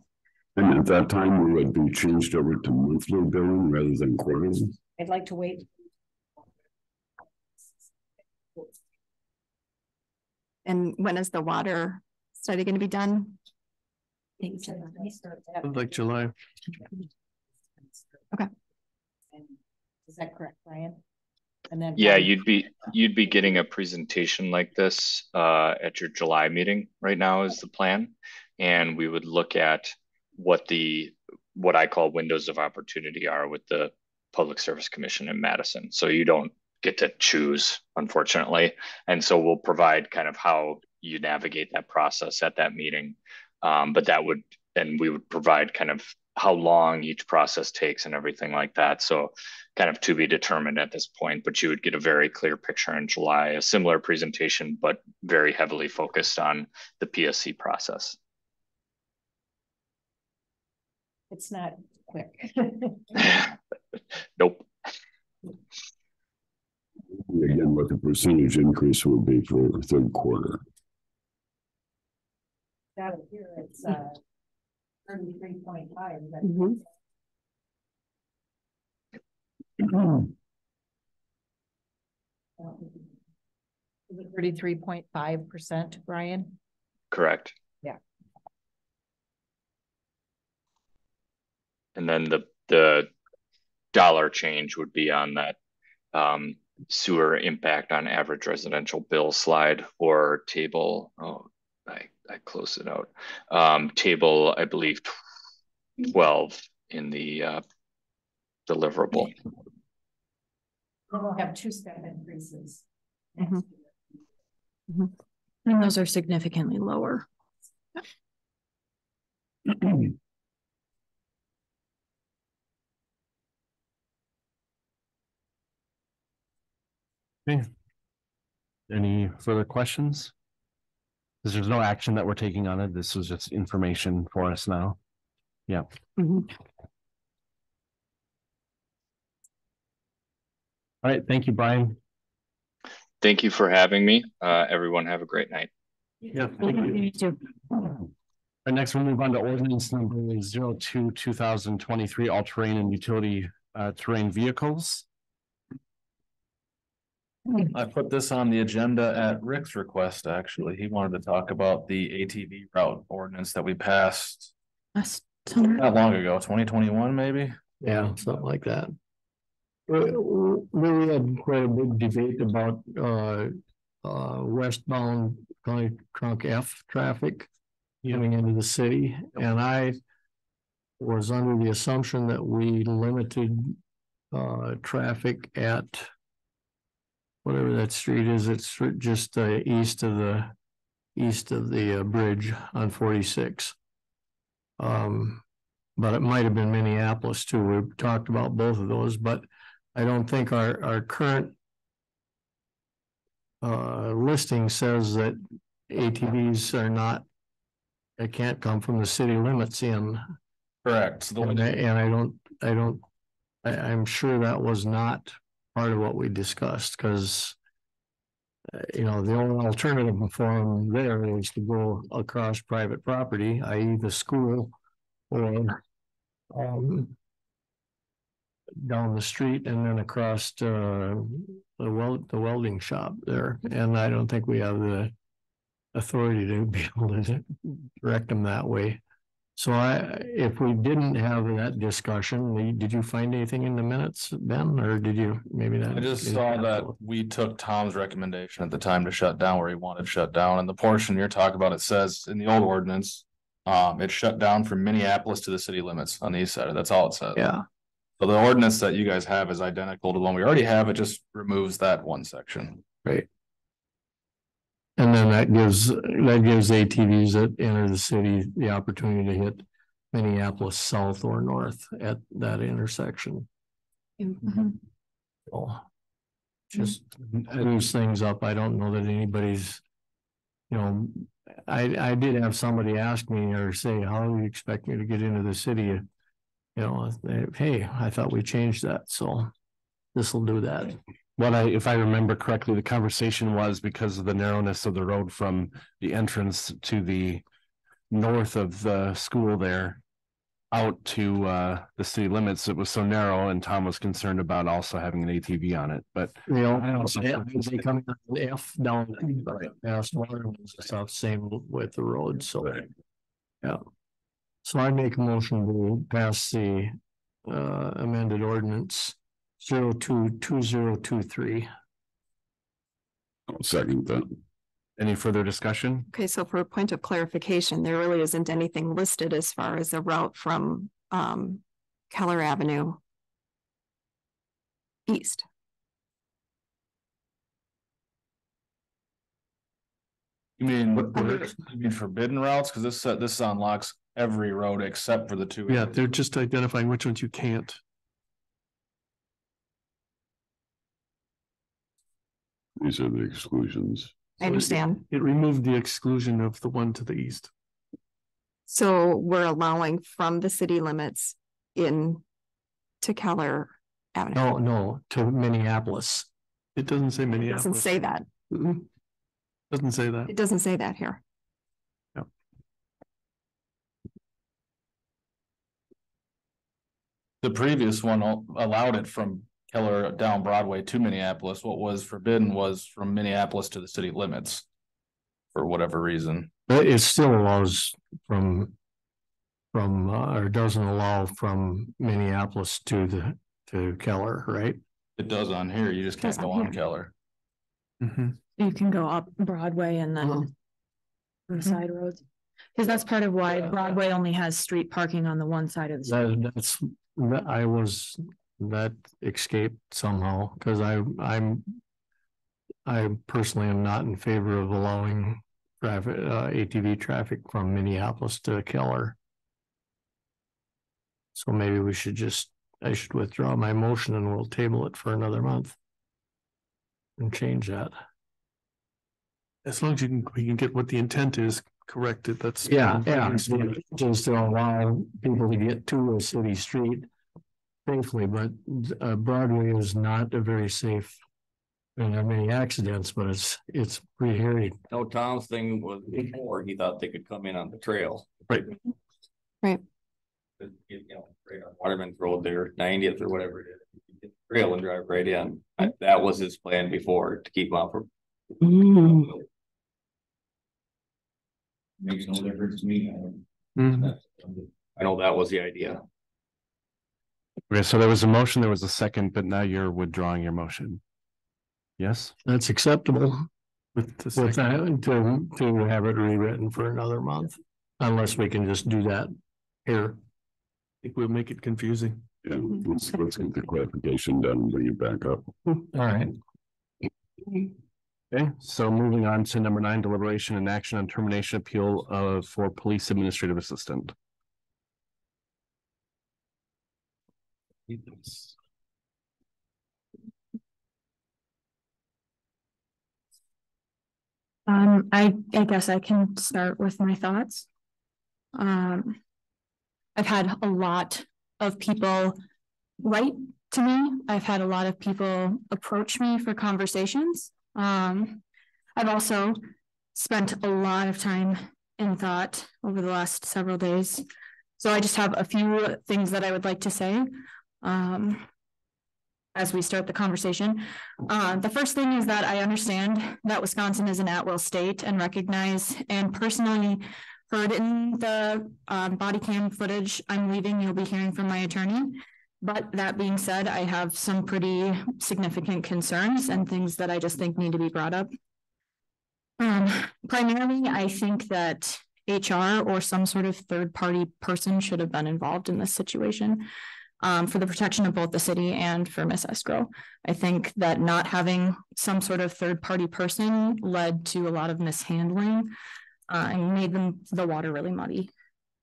And at that time, we would be changed over to monthly billing rather than quarterly. I'd like to wait. And when is the water study going to be done? Like July. Okay. Is that correct, Brian? And then. Yeah, you'd be you'd be getting a presentation like this uh, at your July meeting right now is the plan. And we would look at what the what I call windows of opportunity are with the Public Service Commission in Madison. So you don't get to choose, unfortunately. And so we'll provide kind of how you navigate that process at that meeting. Um, but that would and we would provide kind of how long each process takes and everything like that. So kind of to be determined at this point, but you would get a very clear picture in July, a similar presentation, but very heavily focused on the PSC process. It's not quick. Nope. Again, what the percentage increase will be for third quarter. Down here, it's uh. Mm-hmm. Is it thirty three point five percent, Brian? Correct. Yeah. And then the the dollar change would be on that um, sewer impact on average residential bill slide or table. Oh, I I closed it out. Um, table, I believe twelve in the uh, deliverable. We'll have two step increases. Mhm. And those are significantly lower. okay. Any further questions? Because there's no action that we're taking on it. This was just information for us now. Yeah. Mhm. All right, thank you, Brian. Thank you for having me. Uh, everyone have a great night. Yeah. You too. All right, next we'll move on to ordinance number zero two, two thousand twenty-three, all terrain and utility uh terrain vehicles. I put this on the agenda at Rick's request, actually. He wanted to talk about the ATV route ordinance that we passed Last summer. not long ago, twenty twenty-one, maybe? Yeah, something like that. We, we had quite a big debate about, uh, uh, westbound County Trunk F traffic coming into the city, and I was under the assumption that we limited, uh, traffic at whatever that street is, it's just, uh, east of the, east of the, uh, bridge on forty-six. Um, but it might have been Minneapolis too. We've talked about both of those, but I don't think our, our current uh, listing says that ATVs are not, they can't come from the city limits in. Correct. So the And I, and I don't, I don't, I, I'm sure that was not part of what we discussed, because you know, the only alternative for them there is to go across private property, i.e. the school or um down the street and then across uh the weld, the welding shop there, and I don't think we have the authority to be able to direct them that way. So I, if we didn't have that discussion, we- did you find anything in the minutes, Ben, or did you, maybe not? I just saw that we took Tom's recommendation at the time to shut down where he wanted shut down, and the portion you're talking about, it says in the old ordinance. Um, it shut down from Minneapolis to the city limits on the east side, that's all it says. Yeah, So the ordinance that you guys have is identical to the one we already have, it just removes that one section. right. And then that gives, that gives ATVs that enter the city the opportunity to hit Minneapolis south or north at that intersection. Mhm. So Just moves things up. I don't know that anybody's. You know, I, I did have somebody ask me or say, how do you expect me to get into the city? You know, they- hey, I thought we changed that, so this will do that. What I, if I remember correctly, the conversation was because of the narrowness of the road from the entrance to the north of the school there out to uh the city limits, it was so narrow and Tom was concerned about also having an ATV on it, but You know, I also- yeah, they come in F down past Waterman's and stuff, same with the road, so. Yeah. So I make a motion to pass the uh amended ordinance zero two two zero two three. I'll second that. any further discussion? Okay, so for a point of clarification, there really isn't anything listed as far as the route from um Keller Avenue. East. You mean, you mean forbidden routes, cause this, uh, this unlocks every road except for the two. Yeah, they're just identifying which ones you can't. These are the exclusions. I understand. It removed the exclusion of the one to the east. So we're allowing from the city limits in to Keller Avenue. No, no, to Minneapolis. It doesn't say It Minneapolis. doesn't say that. Doesn't say that. It doesn't say that here. The previous one allowed it from Keller down Broadway to Minneapolis. What was forbidden was from Minneapolis to the city limits. For whatever reason. But it still allows from. From, uh, or doesn't allow from Minneapolis to the, to Keller, right? It does on here. You just can't go on here. Keller. Mhm. You can go up Broadway and then. on The side roads. Cause that's part of why Broadway only has street parking on the one side of the. street. That, that's, that I was, that escaped somehow, cause I, I'm. I personally am not in favor of allowing traffic, uh, ATV traffic from Minneapolis to Keller. So maybe we should just, I should withdraw my motion and we'll table it for another month. And change that. As long as you can, we can get what the intent is corrected, that's. Yeah, yeah, just to allow people to get to a city street safely, but uh Broadway is not a very safe. And there are many accidents, but it's, it's pretty hairy. No, Tom's thing was before, he thought they could come in on the trail. Right. Right. You know, right on Waterman's Road there, ninetieth or whatever it is. you get the Trail and drive right in. I- That was his plan before to keep on from. Makes no difference to me. I don't- Mhm. I know that was the idea. Okay, so there was a motion, there was a second, but now you're withdrawing your motion. Yes? That's acceptable With the with second, that, to, to have it rewritten for another month. Unless we can just do that here. I think we'll make it confusing. Yeah, let's, let's get the clarification done, and bring it back up. All right. Okay, so moving on to number nine, deliberation and action on termination appeal of for police administrative assistant. Um, I, I guess I can start with my thoughts. Um. I've had a lot of people write to me. I've had a lot of people approach me for conversations. Um, I've also spent a lot of time in thought over the last several days. So I just have a few things that I would like to say. Um. As we start the conversation. Uh, the first thing is that I understand that Wisconsin is an at-will state and recognize and personally heard in the um, body cam footage I'm leaving, you'll be hearing from my attorney. But that being said, I have some pretty significant concerns and things that I just think need to be brought up. Um, primarily, I think that HR or some sort of third-party person should have been involved in this situation um, for the protection of both the city and for Miss Escrow. I think that not having some sort of third-party person led to a lot of mishandling uh, and made them, the water really muddy.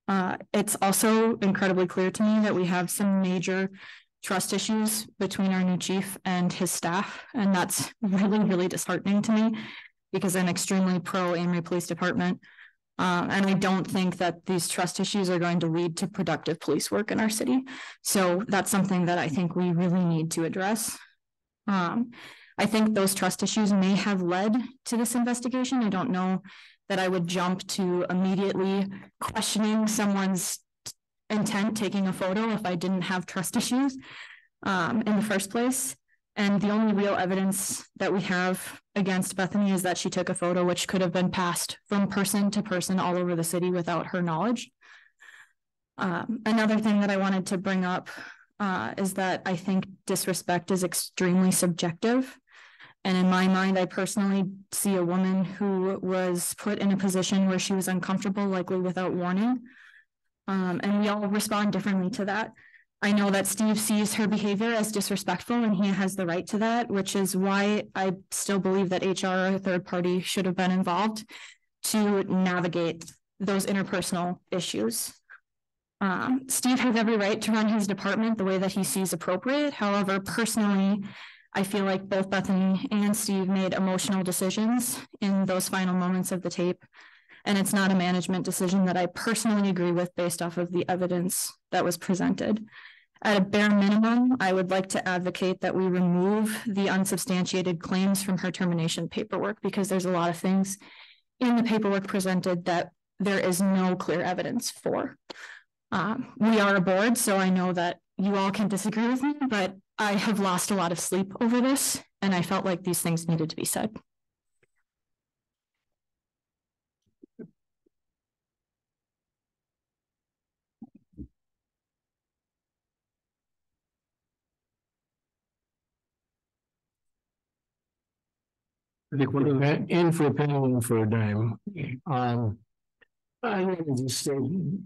Uh, it's also incredibly clear to me that we have some major trust issues between our new chief and his staff, and that's really, really disheartening to me because I'm extremely pro Amery Police Department. Uh, and I don't think that these trust issues are going to lead to productive police work in our city. So that's something that I think we really need to address. Um, I think those trust issues may have led to this investigation. I don't know that I would jump to immediately questioning someone's intent, taking a photo if I didn't have trust issues um, in the first place. And the only real evidence that we have against Bethany is that she took a photo which could have been passed from person to person all over the city without her knowledge. Um, another thing that I wanted to bring up uh, is that I think disrespect is extremely subjective. And in my mind, I personally see a woman who was put in a position where she was uncomfortable, likely without warning. Um, and we all respond differently to that. I know that Steve sees her behavior as disrespectful and he has the right to that, which is why I still believe that HR or a third party should have been involved to navigate those interpersonal issues. Um, Steve has every right to run his department the way that he sees appropriate. However, personally, I feel like both Bethany and Steve made emotional decisions in those final moments of the tape. And it's not a management decision that I personally agree with based off of the evidence that was presented. At a bare minimum, I would like to advocate that we remove the unsubstantiated claims from her termination paperwork because there's a lot of things in the paperwork presented that there is no clear evidence for. Um, we are a board, so I know that you all can disagree with me, but I have lost a lot of sleep over this and I felt like these things needed to be said. I think we're in for a penny, in for a dime. Um. I want to just say,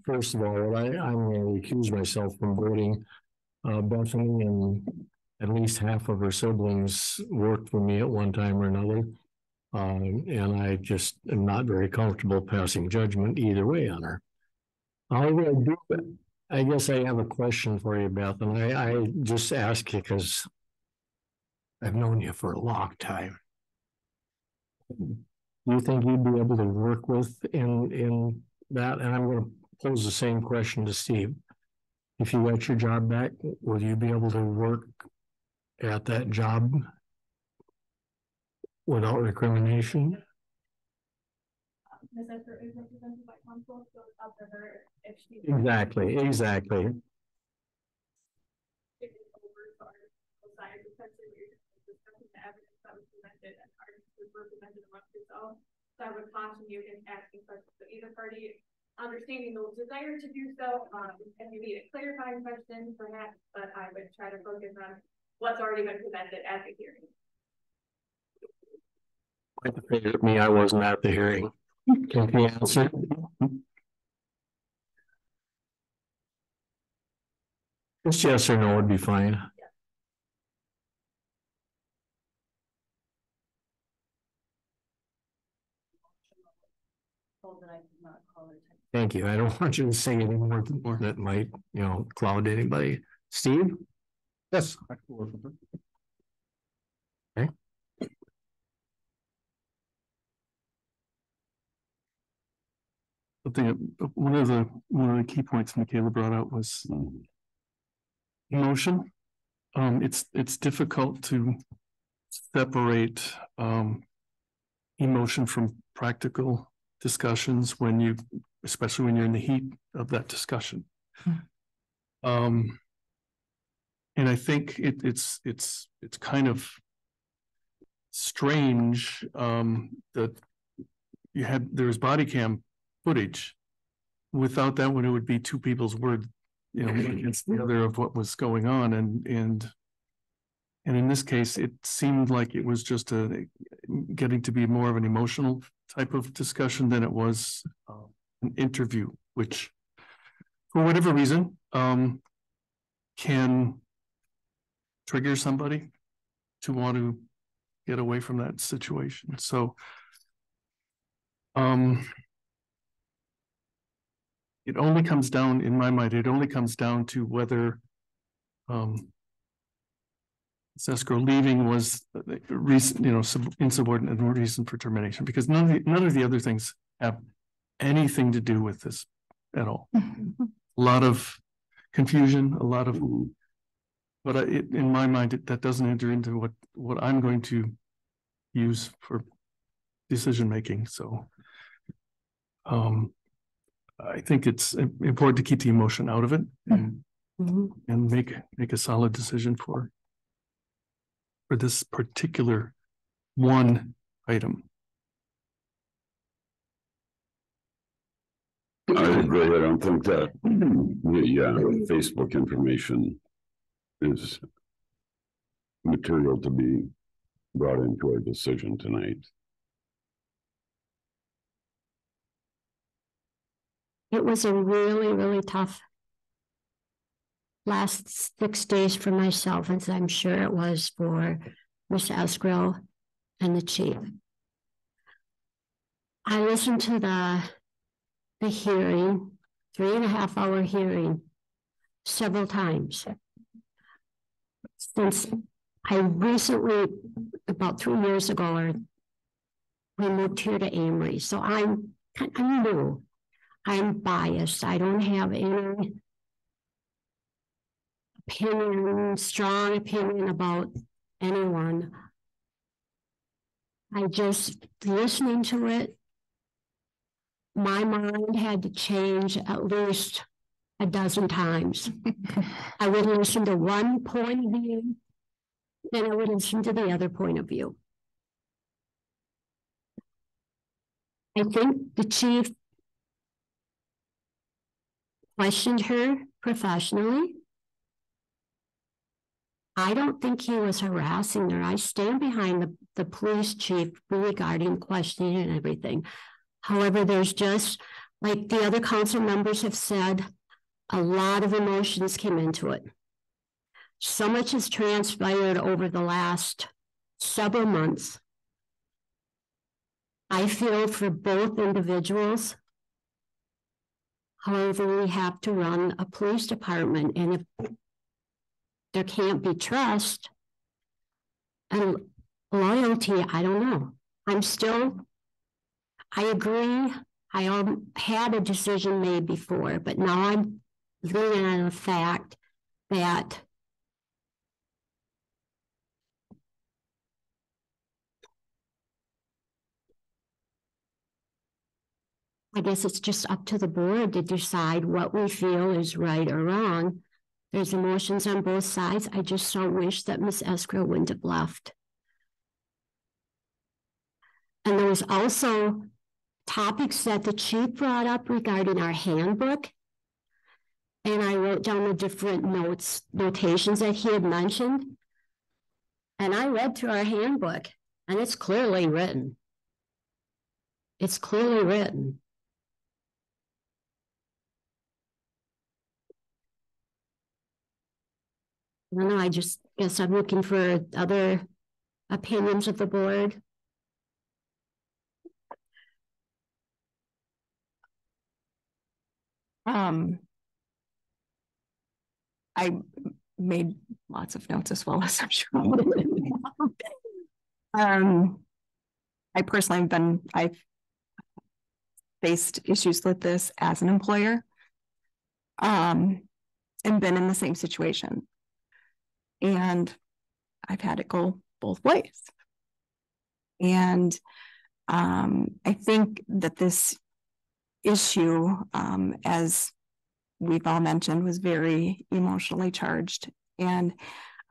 first of all, I, I'm going to recuse myself from voting. Uh, Bethany and at least half of her siblings worked for me at one time or another. Um, and I just am not very comfortable passing judgment either way on her. However, I do, I guess I have a question for you, Beth, and I, I just ask you because I've known you for a long time. Do you think you'd be able to work with in, in that? And I'm gonna pose the same question to Steve. If you got your job back, will you be able to work at that job without recrimination? Ms. Esther is represented by counsel, so it's up to her if she. Exactly, exactly. If it's over, so our side, essentially, we're just discussing the evidence that was presented and arguments were presented amongst yourselves. So I would caution you in asking questions, so either party understanding the desire to do so, um, and you need a clarifying question perhaps, but I would try to focus on what's already been presented at the hearing. Me, I wasn't at the hearing. Can you answer? Just yes or no would be fine. Thank you. I don't want you to say any more that might, you know, cloud anybody. Steve? Yes. Okay. I can work with her. Something, one of the, one of the key points Michaela brought out was emotion. Um, it's, it's difficult to separate, um, emotion from practical discussions when you, especially when you're in the heat of that discussion. Um, and I think it, it's, it's, it's kind of strange, um, that you had, there was body cam footage. Without that one, it would be two people's word, you know, against the other of what was going on and, and and in this case, it seemed like it was just a, getting to be more of an emotional type of discussion than it was uh, an interview, which for whatever reason, um, can trigger somebody to want to get away from that situation. So, um, it only comes down, in my mind, it only comes down to whether, um, leaving was reason, you know, sub- insubordinate reason for termination, because none of the, none of the other things have anything to do with this at all. Mm-hmm. A lot of confusion, a lot of, mm-hmm. but I- it, in my mind, it- that doesn't enter into what, what I'm going to use for decision making, so. Um, I think it's important to keep the emotion out of it and, mm-hmm. and make, make a solid decision for for this particular one item. I agree. I don't think that the uh, Facebook information is material to be brought into a decision tonight. It was a really, really tough last six days for myself, as I'm sure it was for Miss Escrill and the chief. I listened to the the hearing, three and a half hour hearing, several times. Since I recently, about three years ago, or we moved here to Amery, so I'm I'm new. I'm biased. I don't have any opinion, strong opinion about anyone. I just listening to it, my mind had to change at least a dozen times. I would listen to one point of view, then I would listen to the other point of view. I think the chief questioned her professionally. I don't think he was harassing her. I stand behind the, the police chief regarding questioning and everything. However, there's just, like the other council members have said, a lot of emotions came into it. So much has transpired over the last several months. I feel for both individuals. However, we have to run a police department and if there can't be trust and loyalty, I don't know. I'm still, I agree. I had a decision made before, but now I'm leaning on the fact that I guess it's just up to the board to decide what we feel is right or wrong. There's emotions on both sides. I just so wish that Miss Escrow wouldn't have left. And there was also topics that the chief brought up regarding our handbook. And I wrote down the different notes, notations that he had mentioned. And I read through our handbook and it's clearly written. It's clearly written. I don't know, I just guess I'm looking for other opinions of the board. Um. I made lots of notes as well as I'm sure. Um. I personally have been, I've. Faced issues with this as an employer. Um, and been in the same situation. And I've had it go both ways. And um, I think that this issue, um, as we've all mentioned, was very emotionally charged. And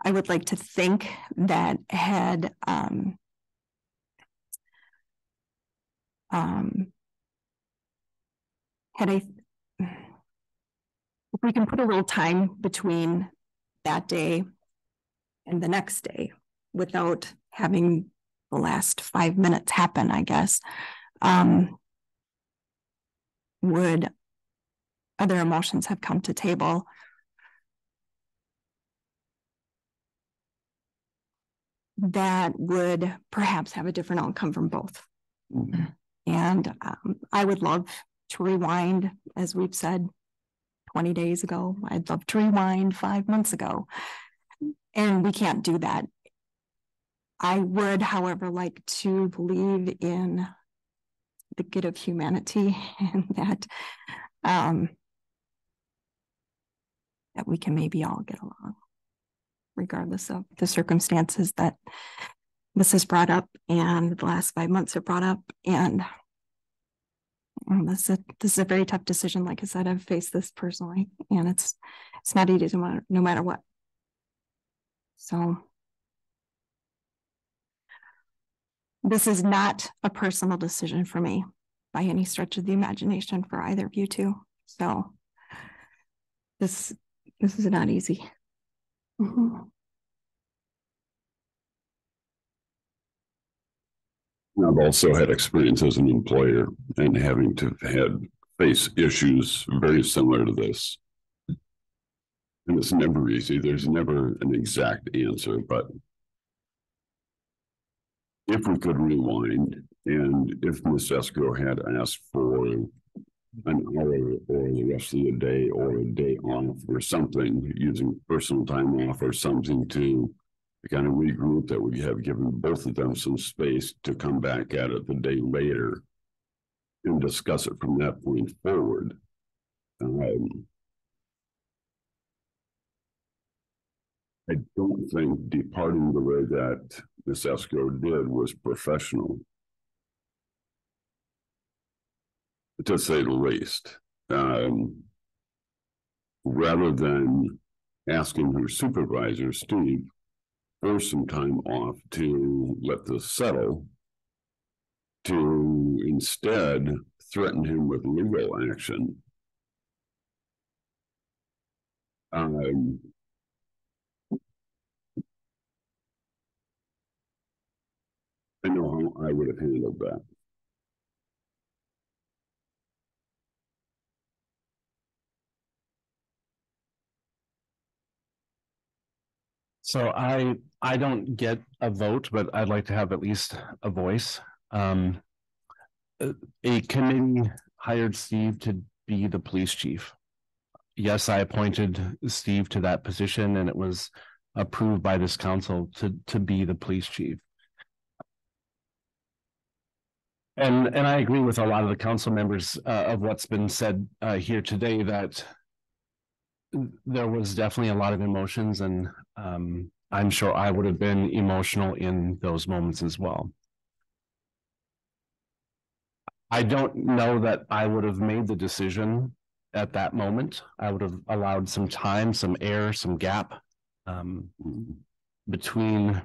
I would like to think that had um, um, had I if we can put a little time between that day and the next day without having the last five minutes happen, I guess. Um, would other emotions have come to table? That would perhaps have a different outcome from both. And um, I would love to rewind, as we've said, 20 days ago. I'd love to rewind five months ago. And we can't do that. I would, however, like to believe in the good of humanity and that um, that we can maybe all get along, regardless of the circumstances that this has brought up and the last five months have brought up. And um, this is a, this is a very tough decision. Like I said, I've faced this personally, and it's it's not easy to matter, no matter what. So this is not a personal decision for me by any stretch of the imagination for either of you two. So this this is not easy. Mm -hmm. I've also had experience as an employer and having to had face issues very similar to this. And it's never easy. There's never an exact answer, but if we could rewind and if Miss Escrow had asked for an hour or the rest of the day or a day off or something using personal time off or something to kind of regroup that we have given both of them some space to come back at it the day later and discuss it from that point forward. Um, I don't think departing the way that Miss Esco did was professional. To say the least. Um, rather than asking her supervisor, Steve, for some time off to let this settle, to instead threaten him with legal action. Um, I know how I would have handled that. So I, I don't get a vote, but I'd like to have at least a voice. Um. A committee hired Steve to be the police chief. Yes, I appointed Steve to that position and it was approved by this council to, to be the police chief. And, and I agree with a lot of the council members, uh, of what's been said, uh, here today that there was definitely a lot of emotions and um I'm sure I would have been emotional in those moments as well. I don't know that I would have made the decision at that moment. I would have allowed some time, some air, some gap um between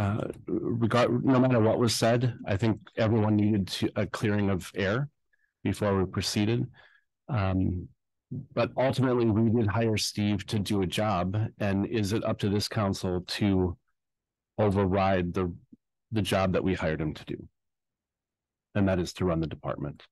uh regard, no matter what was said, I think everyone needed to a clearing of air before we proceeded. Um, but ultimately, we did hire Steve to do a job, and is it up to this council to override the, the job that we hired him to do? And that is to run the department.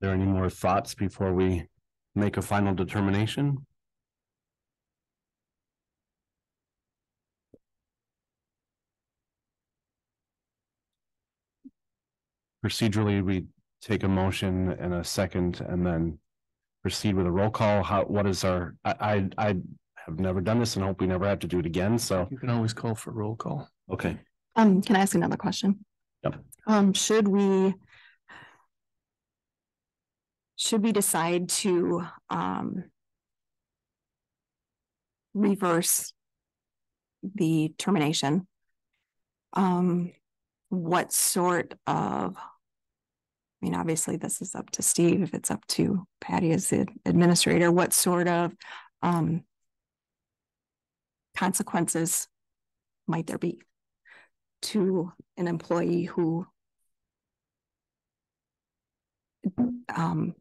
Are there any more thoughts before we make a final determination? procedurally, we take a motion and a second and then proceed with a roll call. How, what is our, I, I, I have never done this and hope we never have to do it again. So, You can always call for roll call. okay. Um, can I ask another question? Yep. Um, should we should we decide to, um, reverse the termination? Um, what sort of I mean, obviously, this is up to Steve. If it's up to Patty as the administrator, what sort of um consequences might there be to an employee who um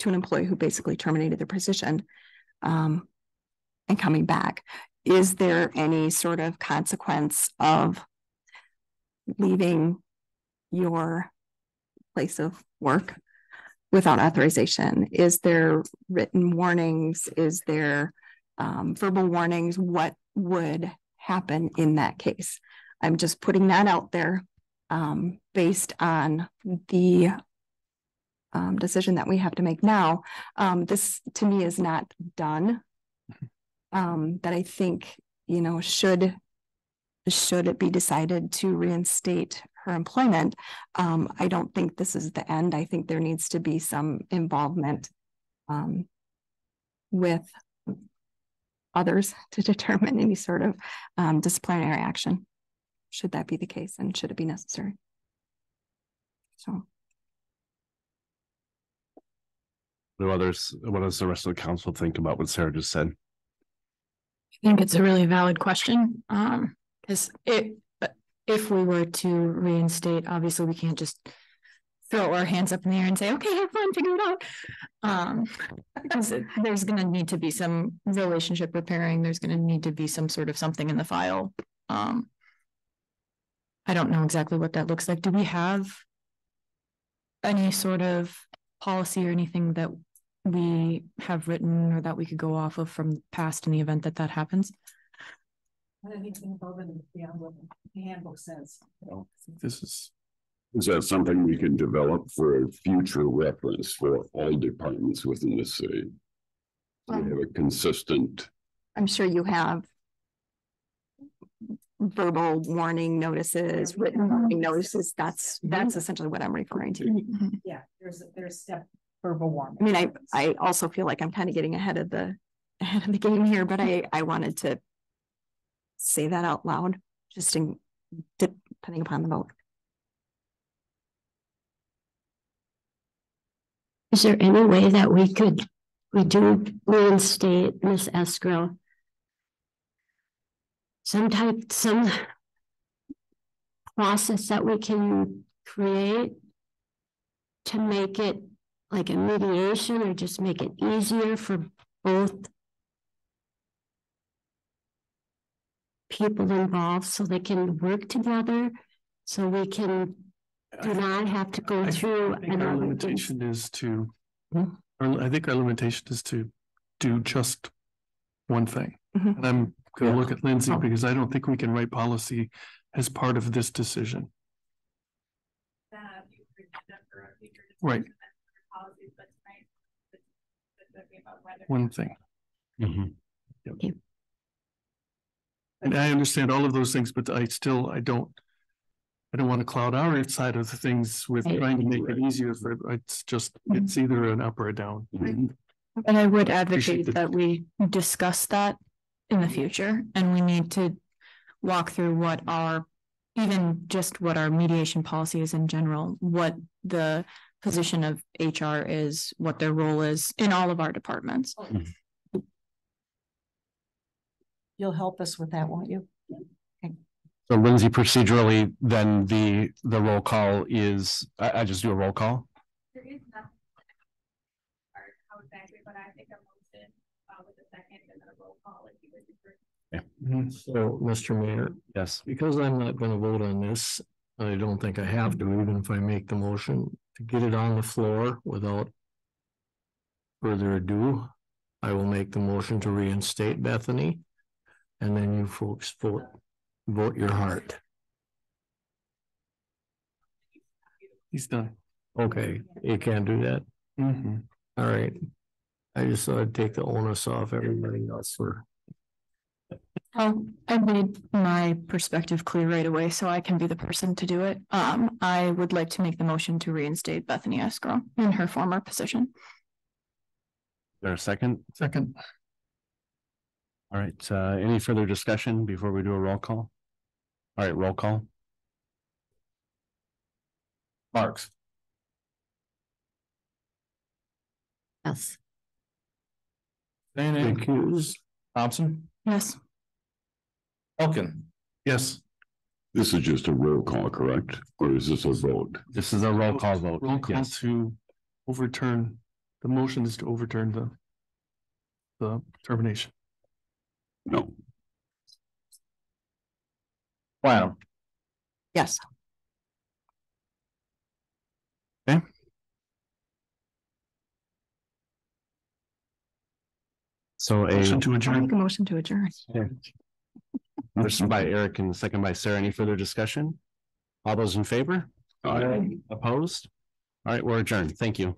to an employee who basically terminated their position um and coming back? Is there any sort of consequence of leaving your place of work without authorization? Is there written warnings? Is there um, verbal warnings? What would happen in that case? I'm just putting that out there um, based on the um, decision that we have to make now. Um, this to me is not done. Um, that I think, you know, should should it be decided to reinstate her employment, um, I don't think this is the end. I think there needs to be some involvement um, with others to determine any sort of um, disciplinary action. Should that be the case and should it be necessary? So. Do others, what does the rest of the council think about what Sarah just said? I think it's a really valid question, um, because it, if we were to reinstate, obviously we can't just throw our hands up in the air and say, okay, have fun, figure it out. Um, because it- there's gonna need to be some relationship repairing, there's gonna need to be some sort of something in the file. Um, I don't know exactly what that looks like. Do we have any sort of policy or anything that we have written or that we could go off of from past in the event that that happens? Anything above and beyond what the handbook says. This is, Is that something we can develop for future reference for all departments within the city? So We have a consistent, I'm sure you have verbal warning notices, written warning notices. That's, that's essentially what I'm referring to. Yeah, there's, there's step verbal warning. I mean, I, I also feel like I'm kind of getting ahead of the, ahead of the game here, but I, I wanted to say that out loud. just in, depending upon the vote. Is there any way that we could, we do reinstate Miss Escrow? Some type, some process that we can create to make it like a mediation or just make it easier for both people involved so they can work together, so we can do not have to go I- through I think our another. limitation is to, Hmm? our- I think our limitation is to do just one thing. Mhm. And I'm gonna look at Lindsay Oh. because I don't think we can write policy as part of this decision. That you could have for a future Right. discussion and for Policies, but tonight. it's- it's talking about whether- One thing. Mhm. And I understand all of those things, but I still, I don't. I don't want to cloud our side of the things with Right. trying to make it easier for, it's just, mm-hmm. it's either an up or a down. Mm-hmm. And I would Appreciate advocate the- that we discuss that in the mm-hmm. future and we need to walk through what our, even just what our mediation policy is in general, what the position of HR is, what their role is in all of our departments. You'll help us with that, won't you? So Lindsay, procedurally, then the, the roll call is, I, I just do a roll call? There is nothing. How exactly, but I think a motion, uh, with a second and then a roll call if you would prefer. So, Mr. Mayor, Yes. because I'm not gonna vote on this, I don't think I have to, even if I make the motion to get it on the floor without further ado, I will make the motion to reinstate Bethany. And then you folks vote, vote your heart. He's done. Okay, you can't do that? Mhm. All right. I just thought I'd take the onus off everybody else for, Oh, I made my perspective clear right away, so I can be the person to do it. Um, I would like to make the motion to reinstate Bethany Escrow in her former position. There a second? Second, All right, uh, any further discussion before we do a roll call? All right, roll call. Marks, Yes. Danny, recuse, Thompson, Yes, Elkin, yes, This is just a roll call, correct? Or is this a vote? This is a roll call vote. roll call Yes. to overturn, the motion is to overturn the the termination. No. Planum, Yes. Okay. So a Motion to I'll adjourn. make a motion to adjourn. Motion by Eric and second by Sarah. Any further discussion? All those in favor? Aye. Opposed? All right, we're adjourned. Thank you.